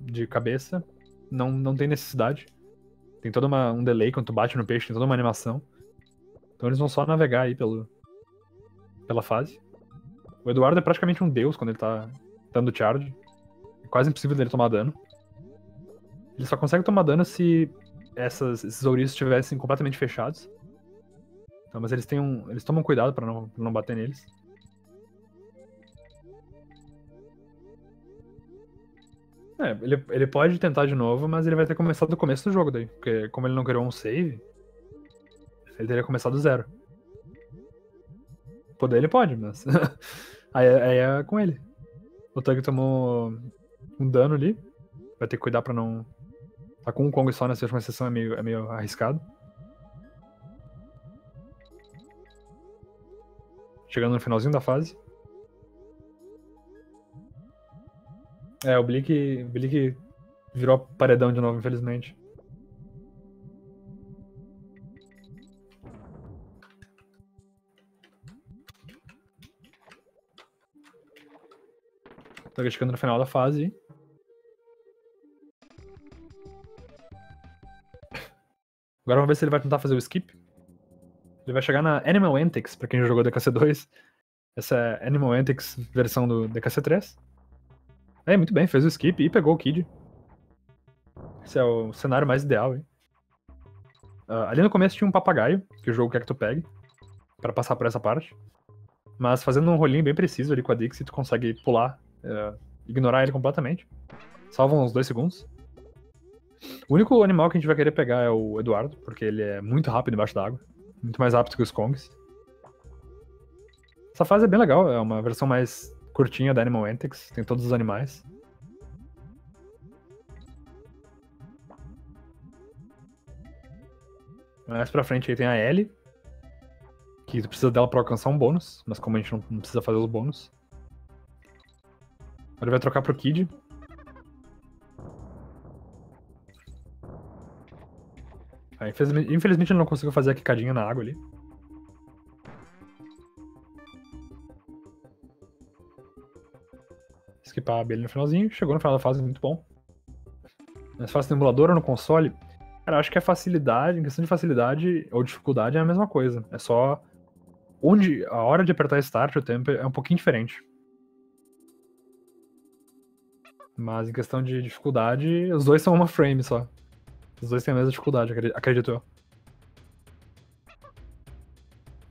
de cabeça, não, não tem necessidade. Tem todo uma, um delay quando tu bate no peixe, tem toda uma animação. Então eles vão só navegar aí pelo, pela fase. O Eduardo é praticamente um deus quando ele tá dando charge. É quase impossível dele tomar dano. Ele só consegue tomar dano se essas, esses ouriços estivessem completamente fechados. Mas eles têm um. Eles tomam cuidado pra não, pra não bater neles. É, ele, ele pode tentar de novo, mas ele vai ter começado do começo do jogo daí. Porque como ele não criou um save, ele teria começado do zero. Poder ele pode, mas. aí, é- aí é com ele. O Tug tomou um dano ali. Vai ter que cuidar pra não. Tá com um Kong só nessa última sessão é meio, é meio arriscado. Chegando no finalzinho da fase. É, o Blick, Blick virou paredão de novo, infelizmente. Tô chegando no final da fase. Agora vamos ver se ele vai tentar fazer o skip. Ele vai chegar na Animal Antics, pra quem já jogou DKC2. Essa é Animal Antics versão do DKC3. É, muito bem, fez o skip e pegou o Kid. Esse é o cenário mais ideal, hein? Ah, ali no começo tinha um papagaio, que o jogo quer que tu pegue, pra passar por essa parte. Mas fazendo um rolinho bem preciso ali com a Dixie, tu consegue pular, eh, ignorar ele completamente. Salva uns dois segundos. O único animal que a gente vai querer pegar é o Eduardo, porque ele é muito rápido embaixo d'água. Muito mais rápido que os Kongs. Essa fase é bem legal, é uma versão mais curtinha da Animal Antics, tem todos os animais. Mais pra frente aí tem a Ellie, que tu precisa dela pra alcançar um bônus, mas como a gente não, precisa fazer os bônus. Agora vai trocar pro Kid. Ah, infelizmente, infelizmente ele não conseguiu fazer a quicadinha na água ali. Skipar a abelha no finalzinho. Chegou no final da fase, muito bom. Mais fácil no emulador ou no console? Cara, acho que a facilidade, em questão de facilidade ou dificuldade é a mesma coisa. É só onde a hora de apertar start, o tempo é um pouquinho diferente. Mas em questão de dificuldade, os dois são uma frame só. Os dois têm a mesma dificuldade, acredito eu.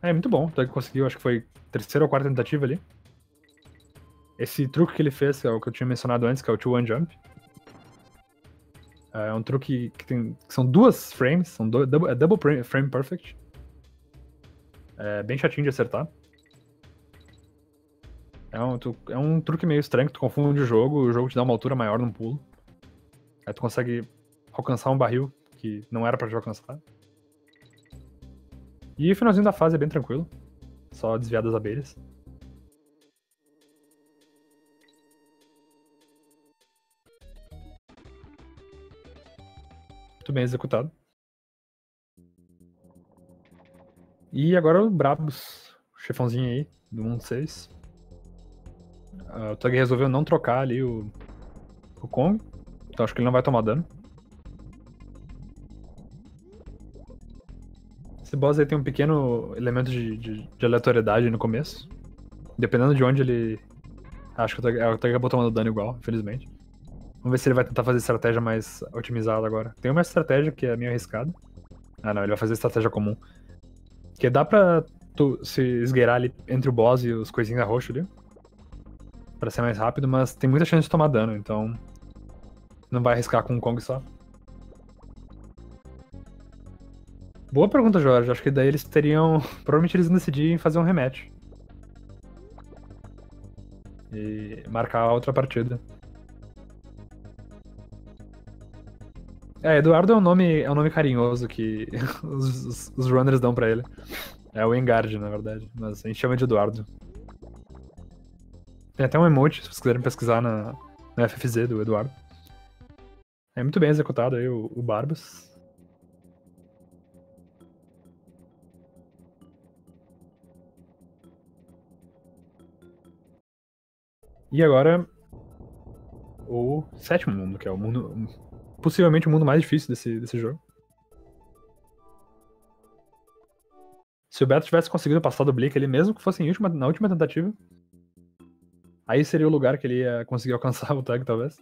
É muito bom, o conseguiu, acho que foi terceira ou quarta tentativa ali. Esse truque que ele fez, que é o que eu tinha mencionado antes, que é o two one jump. É um truque que tem. Que são duas frames, são do, double, é double frame perfect. É bem chatinho de acertar. É um, tu, é um truque meio estranho que tu confunde o jogo, o jogo te dá uma altura maior num pulo. Aí tu consegue alcançar um barril que não era pra te alcançar. E o finalzinho da fase é bem tranquilo. Só desviar das abelhas. Muito bem executado. E agora o Brabus, o chefãozinho aí, do mundo 6. Uh, o Tug resolveu não trocar ali o, o Kong. Então acho que ele não vai tomar dano. Esse boss aí tem um pequeno elemento de, de, de aleatoriedade no começo. Dependendo de onde ele. Acho que o Tug, é, o acabou tomando dano igual, infelizmente. Vamos ver se ele vai tentar fazer estratégia mais otimizada agora. Tem uma estratégia que é meio arriscada. Ah não, ele vai fazer estratégia comum. Que dá pra tu se esgueirar ali entre o boss e os coisinhos roxos ali para ser mais rápido, mas tem muita chance de tomar dano, então não vai arriscar com um Kong só. Boa pergunta, Jorge. Acho que daí eles teriam. Provavelmente eles iam decidir em fazer um rematch. E marcar outra partida. É, Eduardo é um nome, é um nome carinhoso que os, os, os runners dão pra ele. É o Engard, na verdade. Mas a gente chama de Eduardo. Tem até um emote, se vocês quiserem pesquisar na, na FFZ do Eduardo. É muito bem executado aí o, o Barbas. E agora o sétimo mundo, que é o mundo. Possivelmente o mundo mais difícil desse, desse jogo. Se o Beto tivesse conseguido passar do Blink ali, mesmo que fosse última, na última tentativa, Aí seria o lugar que ele ia conseguir alcançar o tag, talvez.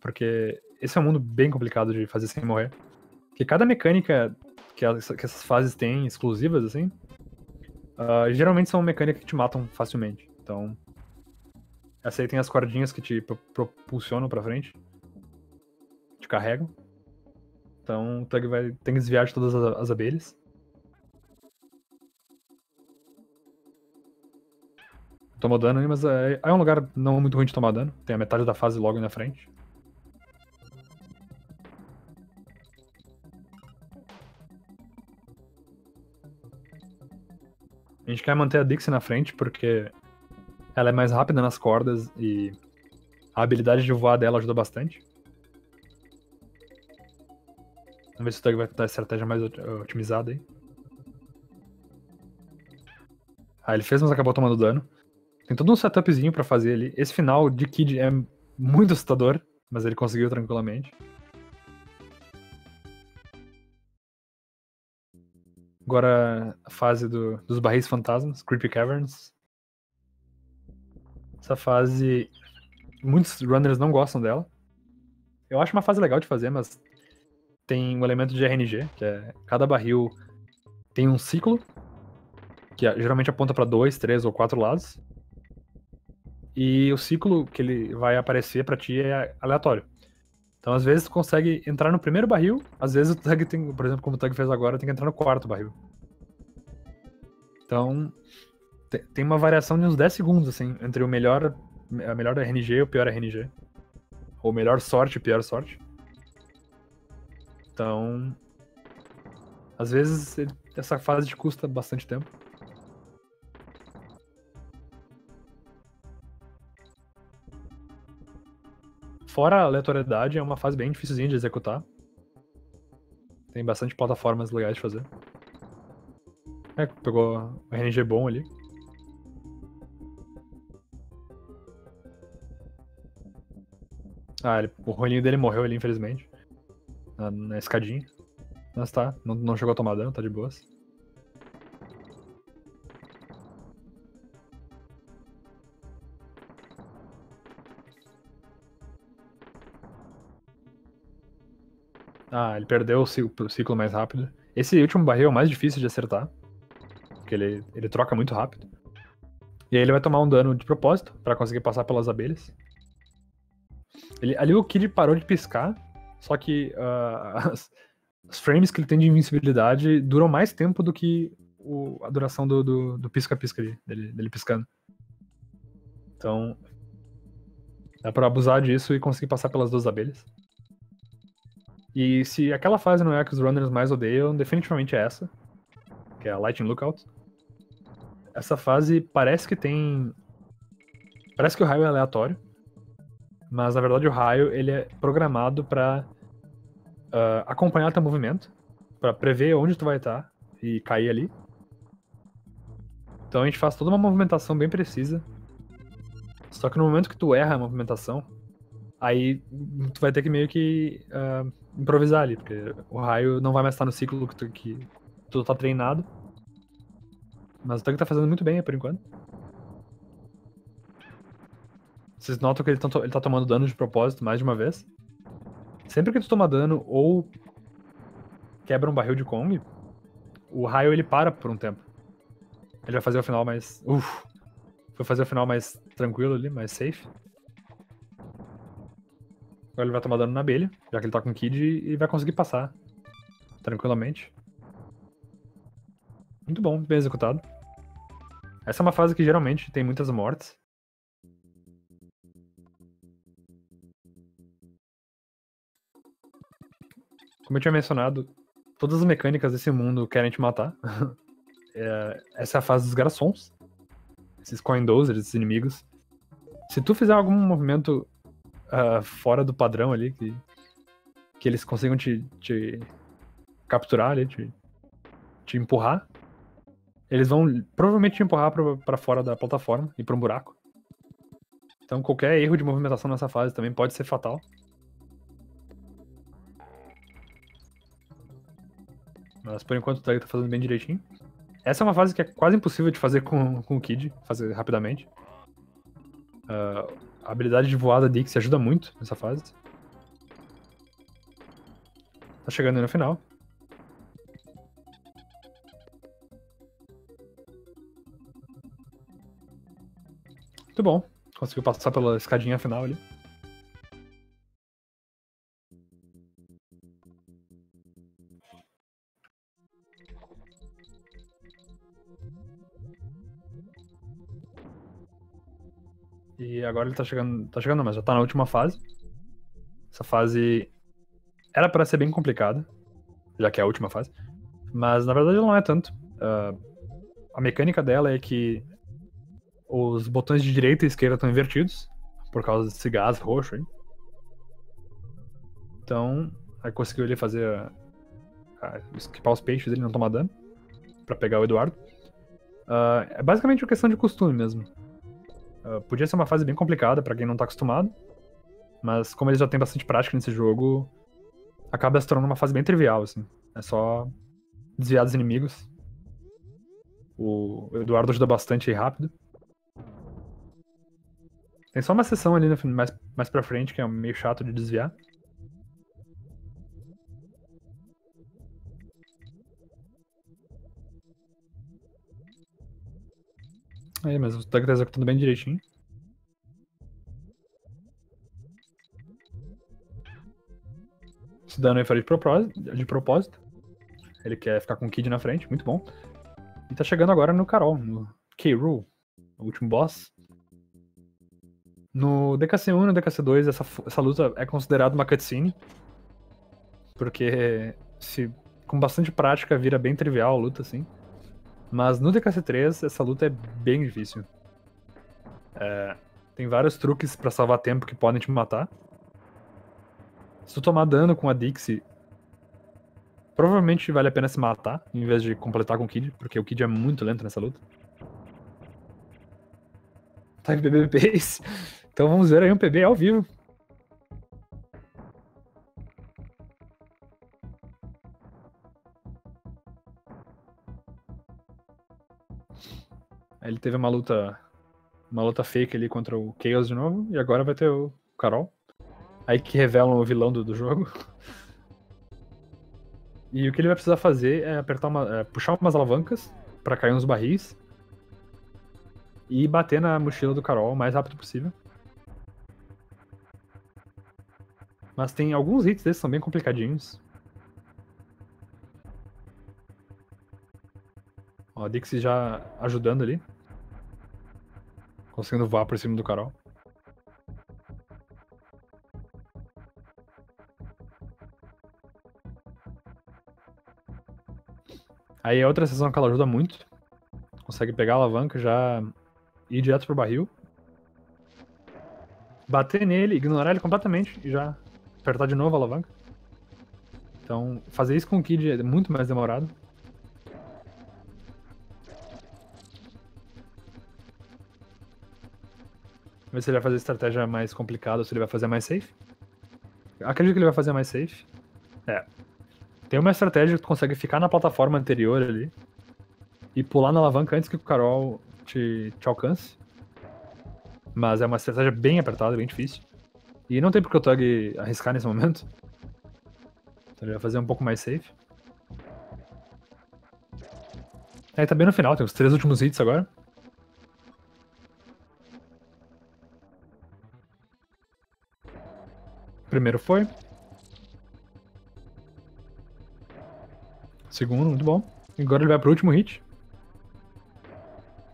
Porque esse é um mundo bem complicado de fazer sem morrer. Porque cada mecânica que, as, que essas fases têm, exclusivas, assim, uh, geralmente são mecânicas que te matam facilmente. Então, essa aí tem as cordinhas que te propulsionam pra frente. Te carregam. Então, o Tug vai tem que desviar de todas as, as abelhas. tomou dano aí, mas é, é um lugar não muito ruim de tomar dano. Tem a metade da fase logo na frente. A gente quer manter a Dixie na frente porque ela é mais rápida nas cordas e a habilidade de voar dela ajuda bastante. Vamos ver se o Tug vai tentar a estratégia mais otimizada aí. Ah, ele fez, mas acabou tomando dano. Tem todo um setupzinho para fazer ali. Esse final de Kid é muito assustador, mas ele conseguiu tranquilamente. Agora a fase do, dos barris fantasmas, Creepy Caverns. Essa fase. Muitos runners não gostam dela. Eu acho uma fase legal de fazer, mas tem um elemento de RNG, que é cada barril tem um ciclo, que geralmente aponta para dois, três ou quatro lados. E o ciclo que ele vai aparecer para ti é aleatório. Então, às vezes, tu consegue entrar no primeiro barril, às vezes o tag tem, por exemplo, como o tag fez agora, tem que entrar no quarto barril. Então, tem uma variação de uns 10 segundos, assim, entre o melhor, a melhor RNG e o pior RNG. Ou melhor sorte e pior sorte. Então, às vezes, essa fase custa bastante tempo. Fora a aleatoriedade, é uma fase bem dificilzinha de executar. Tem bastante plataformas legais de fazer. É, pegou um RNG bom ali. Ah, ele, o rolinho dele morreu ali, infelizmente. Na, na escadinha. Mas tá, não, não chegou a tomar dano, tá de boas. Ah, ele perdeu o ciclo, o ciclo mais rápido. Esse último barril é o mais difícil de acertar. Porque ele, ele troca muito rápido. E aí ele vai tomar um dano de propósito para conseguir passar pelas abelhas. Ele, ali o Kid parou de piscar, só que uh, as, os frames que ele tem de invencibilidade duram mais tempo do que o, a duração do pisca-pisca dele, dele piscando. Então, dá pra abusar disso e conseguir passar pelas duas abelhas. E se aquela fase não é a que os runners mais odeiam, definitivamente é essa, que é a Lightning Lookout. Essa fase parece que tem. Parece que o raio é aleatório, mas na verdade o raio ele é programado para uh, ah, acompanhar teu movimento, para prever onde tu vai estar e cair ali. Então a gente faz toda uma movimentação bem precisa. Só que no momento que tu erra a movimentação, aí tu vai ter que meio que uh, improvisar ali, porque o raio não vai mais estar no ciclo que tu, que tu tá treinado. Mas o Tug tá fazendo muito bem por enquanto. Vocês notam que ele tá, ele tá tomando dano de propósito mais de uma vez. Sempre que tu toma dano ou quebra um barril de Kong, o raio ele para por um tempo. Ele vai fazer o final mais. Uf! Foi fazer o final mais tranquilo ali, mais safe. Agora ele vai tomar dano na abelha, já que ele tá com Kid, e vai conseguir passar tranquilamente. Muito bom, bem executado. Essa é uma fase que geralmente tem muitas mortes. Como eu tinha mencionado, todas as mecânicas desse mundo querem te matar. é, essa é a fase dos garçons. Esses coin dozers, esses inimigos. Se tu fizer algum movimento uh, fora do padrão ali, que, que eles consigam te, te capturar ali, te, te empurrar, eles vão provavelmente te empurrar para fora da plataforma e para um buraco. Então qualquer erro de movimentação nessa fase também pode ser fatal. Mas por enquanto o Tag tá fazendo bem direitinho. Essa é uma fase que é quase impossível de fazer com, com o Kid, fazer rapidamente. Uh, a habilidade de voada Dix ajuda muito nessa fase. Tá chegando no final. Muito bom. Conseguiu passar pela escadinha final ali. E agora ele tá chegando. Tá chegando, mas já tá na última fase. Essa fase era para ser bem complicada, já que é a última fase. Mas na verdade ela não é tanto. Uh, a mecânica dela é que os botões de direita e esquerda estão invertidos, por causa desse gás roxo aí. Então, aí conseguiu ele fazer. A, a, esquipar os peixes ele não tomar dano. Pra pegar o Eduardo. Uh, é basicamente uma questão de costume mesmo. Uh, podia ser uma fase bem complicada para quem não tá acostumado. Mas como eles já têm bastante prática nesse jogo, acaba se tornando uma fase bem trivial, assim. É só desviar dos inimigos. O Eduardo ajuda bastante aí rápido. Tem só uma sessão ali mais, mais pra frente que é meio chato de desviar. Aí, mas o Tug tá executando bem direitinho. Esse dano aí foi de propósito, de propósito. Ele quer ficar com o Kid na frente, muito bom. E tá chegando agora no Carol, no K-Rool, o último boss. No DKC1 e no DKC2, essa, essa luta é considerada uma cutscene. Porque se com bastante prática vira bem trivial a luta, assim. Mas no DKC3, essa luta é bem difícil. É, tem vários truques para salvar tempo que podem te matar. Se tu tomar dano com a Dixie, provavelmente vale a pena se matar, em vez de completar com o Kid, porque o Kid é muito lento nessa luta. Tá em PB. Então vamos ver aí um PB ao vivo. Ele teve uma luta. Uma luta fake ali contra o Chaos de novo. E agora vai ter o Carol. Aí que revelam o vilão do, do jogo. E o que ele vai precisar fazer é apertar uma, é puxar umas alavancas para cair uns barris e bater na mochila do Carol o mais rápido possível. Mas tem alguns hits desses são bem complicadinhos. Ó, a Dixie já ajudando ali. Conseguindo voar por cima do Carol. Aí é outra sessão que ela ajuda muito. Consegue pegar a alavanca já ir direto pro barril. Bater nele, ignorar ele completamente e já apertar de novo a alavanca. Então, fazer isso com o Kid é muito mais demorado. Ver se ele vai fazer estratégia mais complicada ou se ele vai fazer mais safe. Acredito que ele vai fazer mais safe. É. Tem uma estratégia que tu consegue ficar na plataforma anterior ali e pular na alavanca antes que o Carol te, te alcance. Mas é uma estratégia bem apertada, bem difícil. E não tem porque o Tug arriscar nesse momento. Então ele vai fazer um pouco mais safe. Aí tá bem no final, tem os três últimos hits agora. Primeiro foi. Segundo, muito bom. Agora ele vai pro último hit.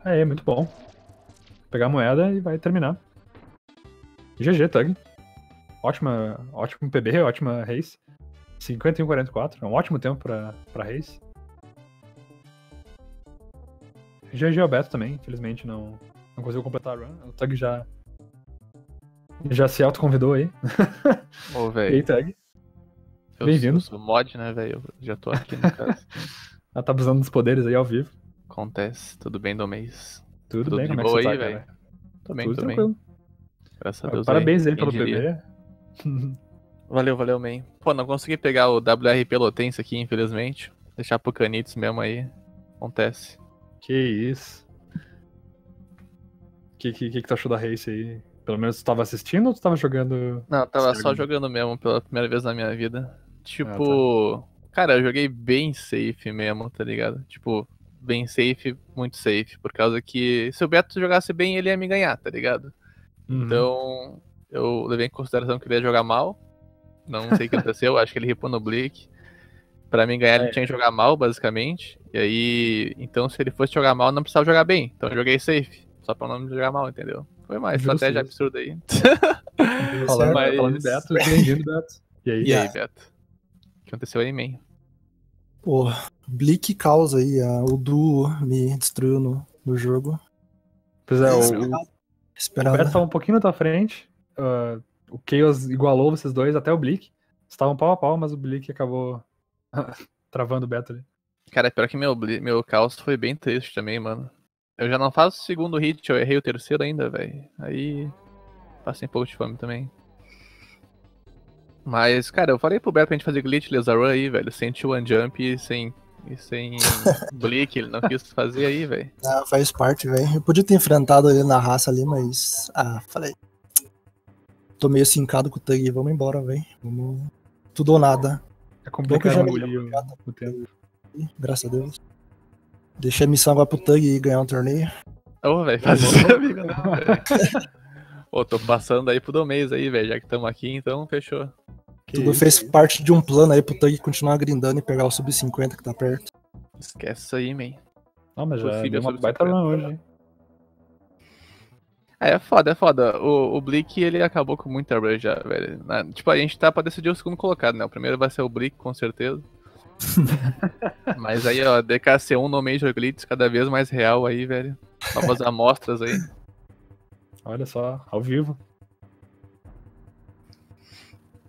Aí, muito bom. Pegar a moeda e vai terminar. GG, Tug. Ótima, ótimo PB, ótima race. 51-44, é um ótimo tempo pra, pra race. GG ao Beto também, infelizmente não, não conseguiu completar a run. O Tug já, já se autoconvidou aí. Ô, velho. aí, Tug? eu bem-vindo. sou- Sou mod, né, velho? Eu já tô aqui no caso. Ela tá abusando dos poderes aí ao vivo. Acontece. Tudo bem do mês? Tudo, Tudo bem, de como é que boa você aí, tá, velho? Tô bem, Tudo tô bem. Graças a Deus. Parabéns aí Quem pelo? PB. Valeu, valeu, man. Pô, não consegui pegar o WR Pelotense aqui, infelizmente. Deixar pro Canites mesmo aí. Acontece. Que isso. O que, que, que, que tu achou da race aí? Pelo menos tu tava assistindo ou tu tava jogando. Não, tava Sério? só jogando mesmo pela primeira vez na minha vida. Tipo, cara, eu joguei bem safe mesmo, tá ligado? Tipo, bem safe, muito safe. Por causa que se o Beto jogasse bem, ele ia me ganhar, tá ligado? Uhum. Então, eu levei em consideração que ele ia jogar mal. Não sei o que aconteceu, acho que ele ripou no Blink. Pra mim ganhar, É. ele tinha que jogar mal, basicamente. E aí, então se ele fosse jogar mal, não precisava jogar bem. Então eu joguei safe, só pra não jogar mal, entendeu? Foi uma estratégia justo. absurda aí. falando, mas- falando de Beto, bem-vindo, Beto. E aí? E aí, Beto? O que aconteceu aí, man? Pô, Blick causa aí, a- o duo me destruiu no, no jogo. Pois é, o, o. Beto tava um pouquinho na tua frente. ah, o Chaos igualou vocês dois até o Blick. Estavam pau a pau, mas o Blick acabou travando o Beto ali. Cara, pior que meu, meu caos foi bem triste também, mano. Eu já não faço o segundo hit, eu errei o terceiro ainda, velho. Aí. Passei um pouco de fome também. Mas, cara, eu falei pro Beto pra gente fazer glitch laser run aí, velho. Sem one jump e sem. E sem blick, ele não quis fazer aí, velho. Ah, faz parte, velho. Eu podia ter enfrentado ele na raça ali, mas. Ah, falei. Tô meio sincado com o Tug, vamos embora, velho. Vamos. Tudo ou nada. É complicado já engolir o tempo. Graças a Deus. Deixei a missão agora pro Tug e ganhar um torneio. Ô, velho, faz isso comigo, não. Ô, tô passando aí pro Domês aí, velho. Já que estamos aqui, então fechou. Que Tudo isso, fez isso. parte de um plano aí pro Tug continuar grindando e pegar o sub-50 que tá perto. Esquece isso aí, man. Não, mas já Possível deu uma baita 50. run hoje, hein? É, é foda, é foda. O, o Blick, ele acabou com muita rush já, velho. Na- tipo, a gente tá pra decidir o segundo colocado, né? O primeiro vai ser o Blick, com certeza. Mas aí, ó, DKC1 no Major Glitz, cada vez mais real aí, velho. Novas amostras aí. Olha só, ao vivo.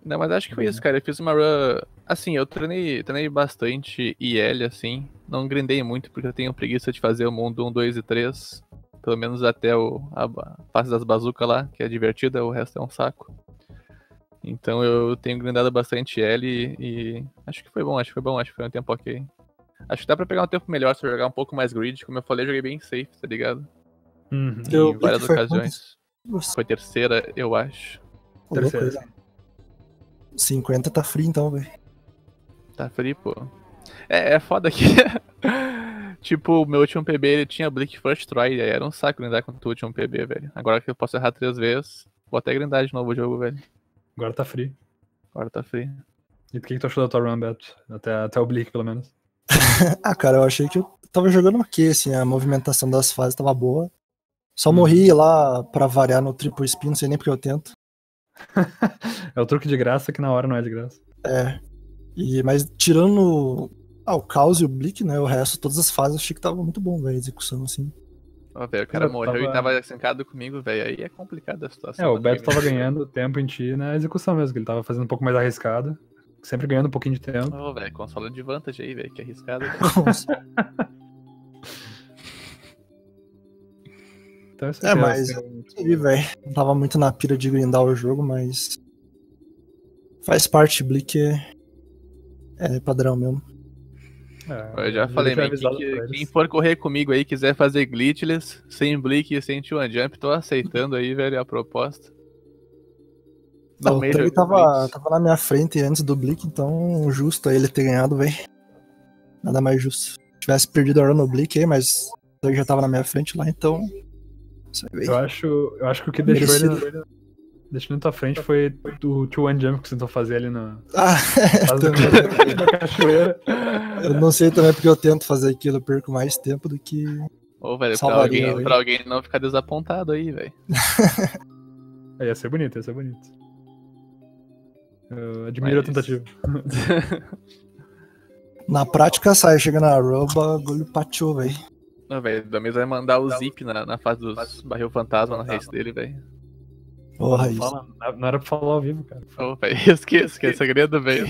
Não, mas acho que foi isso, cara. Eu fiz uma run. Assim, eu treinei, treinei bastante IL, assim. Não grindei muito, porque eu tenho preguiça de fazer o mundo 1, 2 e 3. Pelo menos até o, a ba- fase das bazucas lá, que é divertida, o resto é um saco. Então eu tenho grindado bastante L e, e acho que foi bom, acho que foi bom, acho que foi um tempo ok. Acho que dá pra pegar um tempo melhor se eu jogar um pouco mais grid. Como eu falei, eu joguei bem safe, tá ligado? Uhum. Eu- em várias foi ocasiões. Foi terceira, eu acho. Terceira, velho. 50 tá free então, velho. Tá free, pô. É, é foda que. tipo, o meu último PB ele tinha Blink First Try, aí era um saco grindar contra o último PB, velho. Agora que eu posso errar três vezes, vou até grindar de novo o jogo, velho. Agora tá free. Agora tá free. E o que, que tu achou da tua run, Beto? Até, até o Bleak, pelo menos. Ah, cara, eu achei que eu tava jogando ok, assim, a movimentação das fases tava boa. Só Uhum. morri lá pra variar no triple spin, não sei nem porque eu tento. É o truque de graça que na hora não é de graça. É. E, mas tirando ah, o caos e o Blick, né? O resto, todas as fases, eu achei que tava muito bom, velho, a execução, assim. Ó, velho, o cara Eu morreu e tava- tava sincado comigo, velho. Aí é complicada a situação. É, o Beto tava ganhando tempo em ti na execução mesmo, que ele tava fazendo um pouco mais arriscado. Sempre ganhando um pouquinho de tempo. Ô, velho, console de vantagem aí, velho. Que arriscado. Então, isso É, aqui mas- assim, E, velho, não tava muito na pira de grindar o jogo, mas. Faz parte, Blick é. É padrão mesmo. É, Eu já falei, man, avisado que, quem for correr comigo aí, quiser fazer glitchless, sem Blink e sem One Jump, tô aceitando aí, velho, a proposta. Não, o Tug tava, tava na minha frente antes do Blick, então justo ele ter ganhado, velho. Nada mais justo. Se tivesse perdido a run no Blick aí, mas o Tug já tava na minha frente lá, então. Isso aí, Eu acho, eu acho que o que deixou ele, deixou ele na tua frente foi o two one jump que você tentou fazer ali na Ah, também. da cachoeira. Eu não sei também porque eu tento fazer aquilo, eu perco mais tempo do que. Ô, velho, pra alguém, pra alguém não ficar desapontado aí, velho. É, ia ser bonito, ia ser bonito. Eu admiro a Mas- tentativa. Na prática sai, chega na run, o bagulho pateou, velho. Não, velho, da mesa vai mandar o zip na, na fase dos barril fantasma na race dele, velho. Porra, Não isso. fala- não era pra falar ao vivo, cara. Ô, velho, esqueça, que é segredo, velho.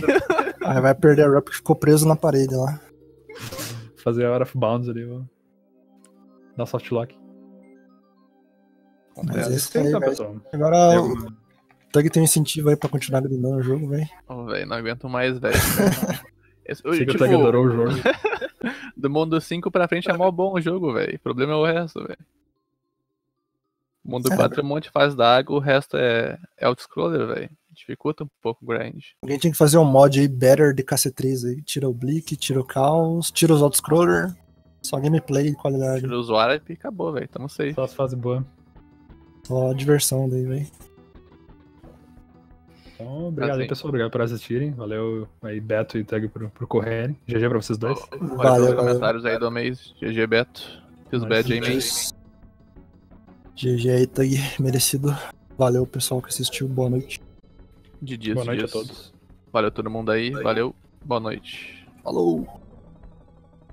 Aí vai perder a run porque ficou preso na parede lá. Fazer a hora of bounds ali, ó. Dar soft lock. Mas É, é isso aí, velho. pessoal. Agora Eu- o Tug tem um incentivo aí pra continuar grindando o jogo, velho. Ô, velho, não aguento mais, velho. Esse- Sei que o tipo, adorou o jogo. do mundo 5 pra frente é mó bom o jogo, velho. O problema é o resto, velho. Mundo É. 4 é um monte de fase da água, o resto é, é auto-scroller, velho. Dificulta um pouco o grind. Alguém tinha que fazer um mod aí, Better de KC3 aí. Tira o Blick, tira o Caos, tira os autoscroller. Só gameplay de qualidade. Tira o usuário e acabou, velho. Tamo safe. Só as fases boas. Só diversão daí, velho. Então, obrigado aí, pessoal. Obrigado por assistirem. Valeu aí, Beto e Tag por, por correrem. GG pra vocês dois. Valeu, Valeu, comentários aí do mês. GG Beto. Fiz bad aí, man. GG aí, Tug. Merecido. Valeu, pessoal que assistiu. Boa noite. De dias, Boa noite dias. a todos. Valeu todo mundo aí. Valeu. Boa noite. Falou!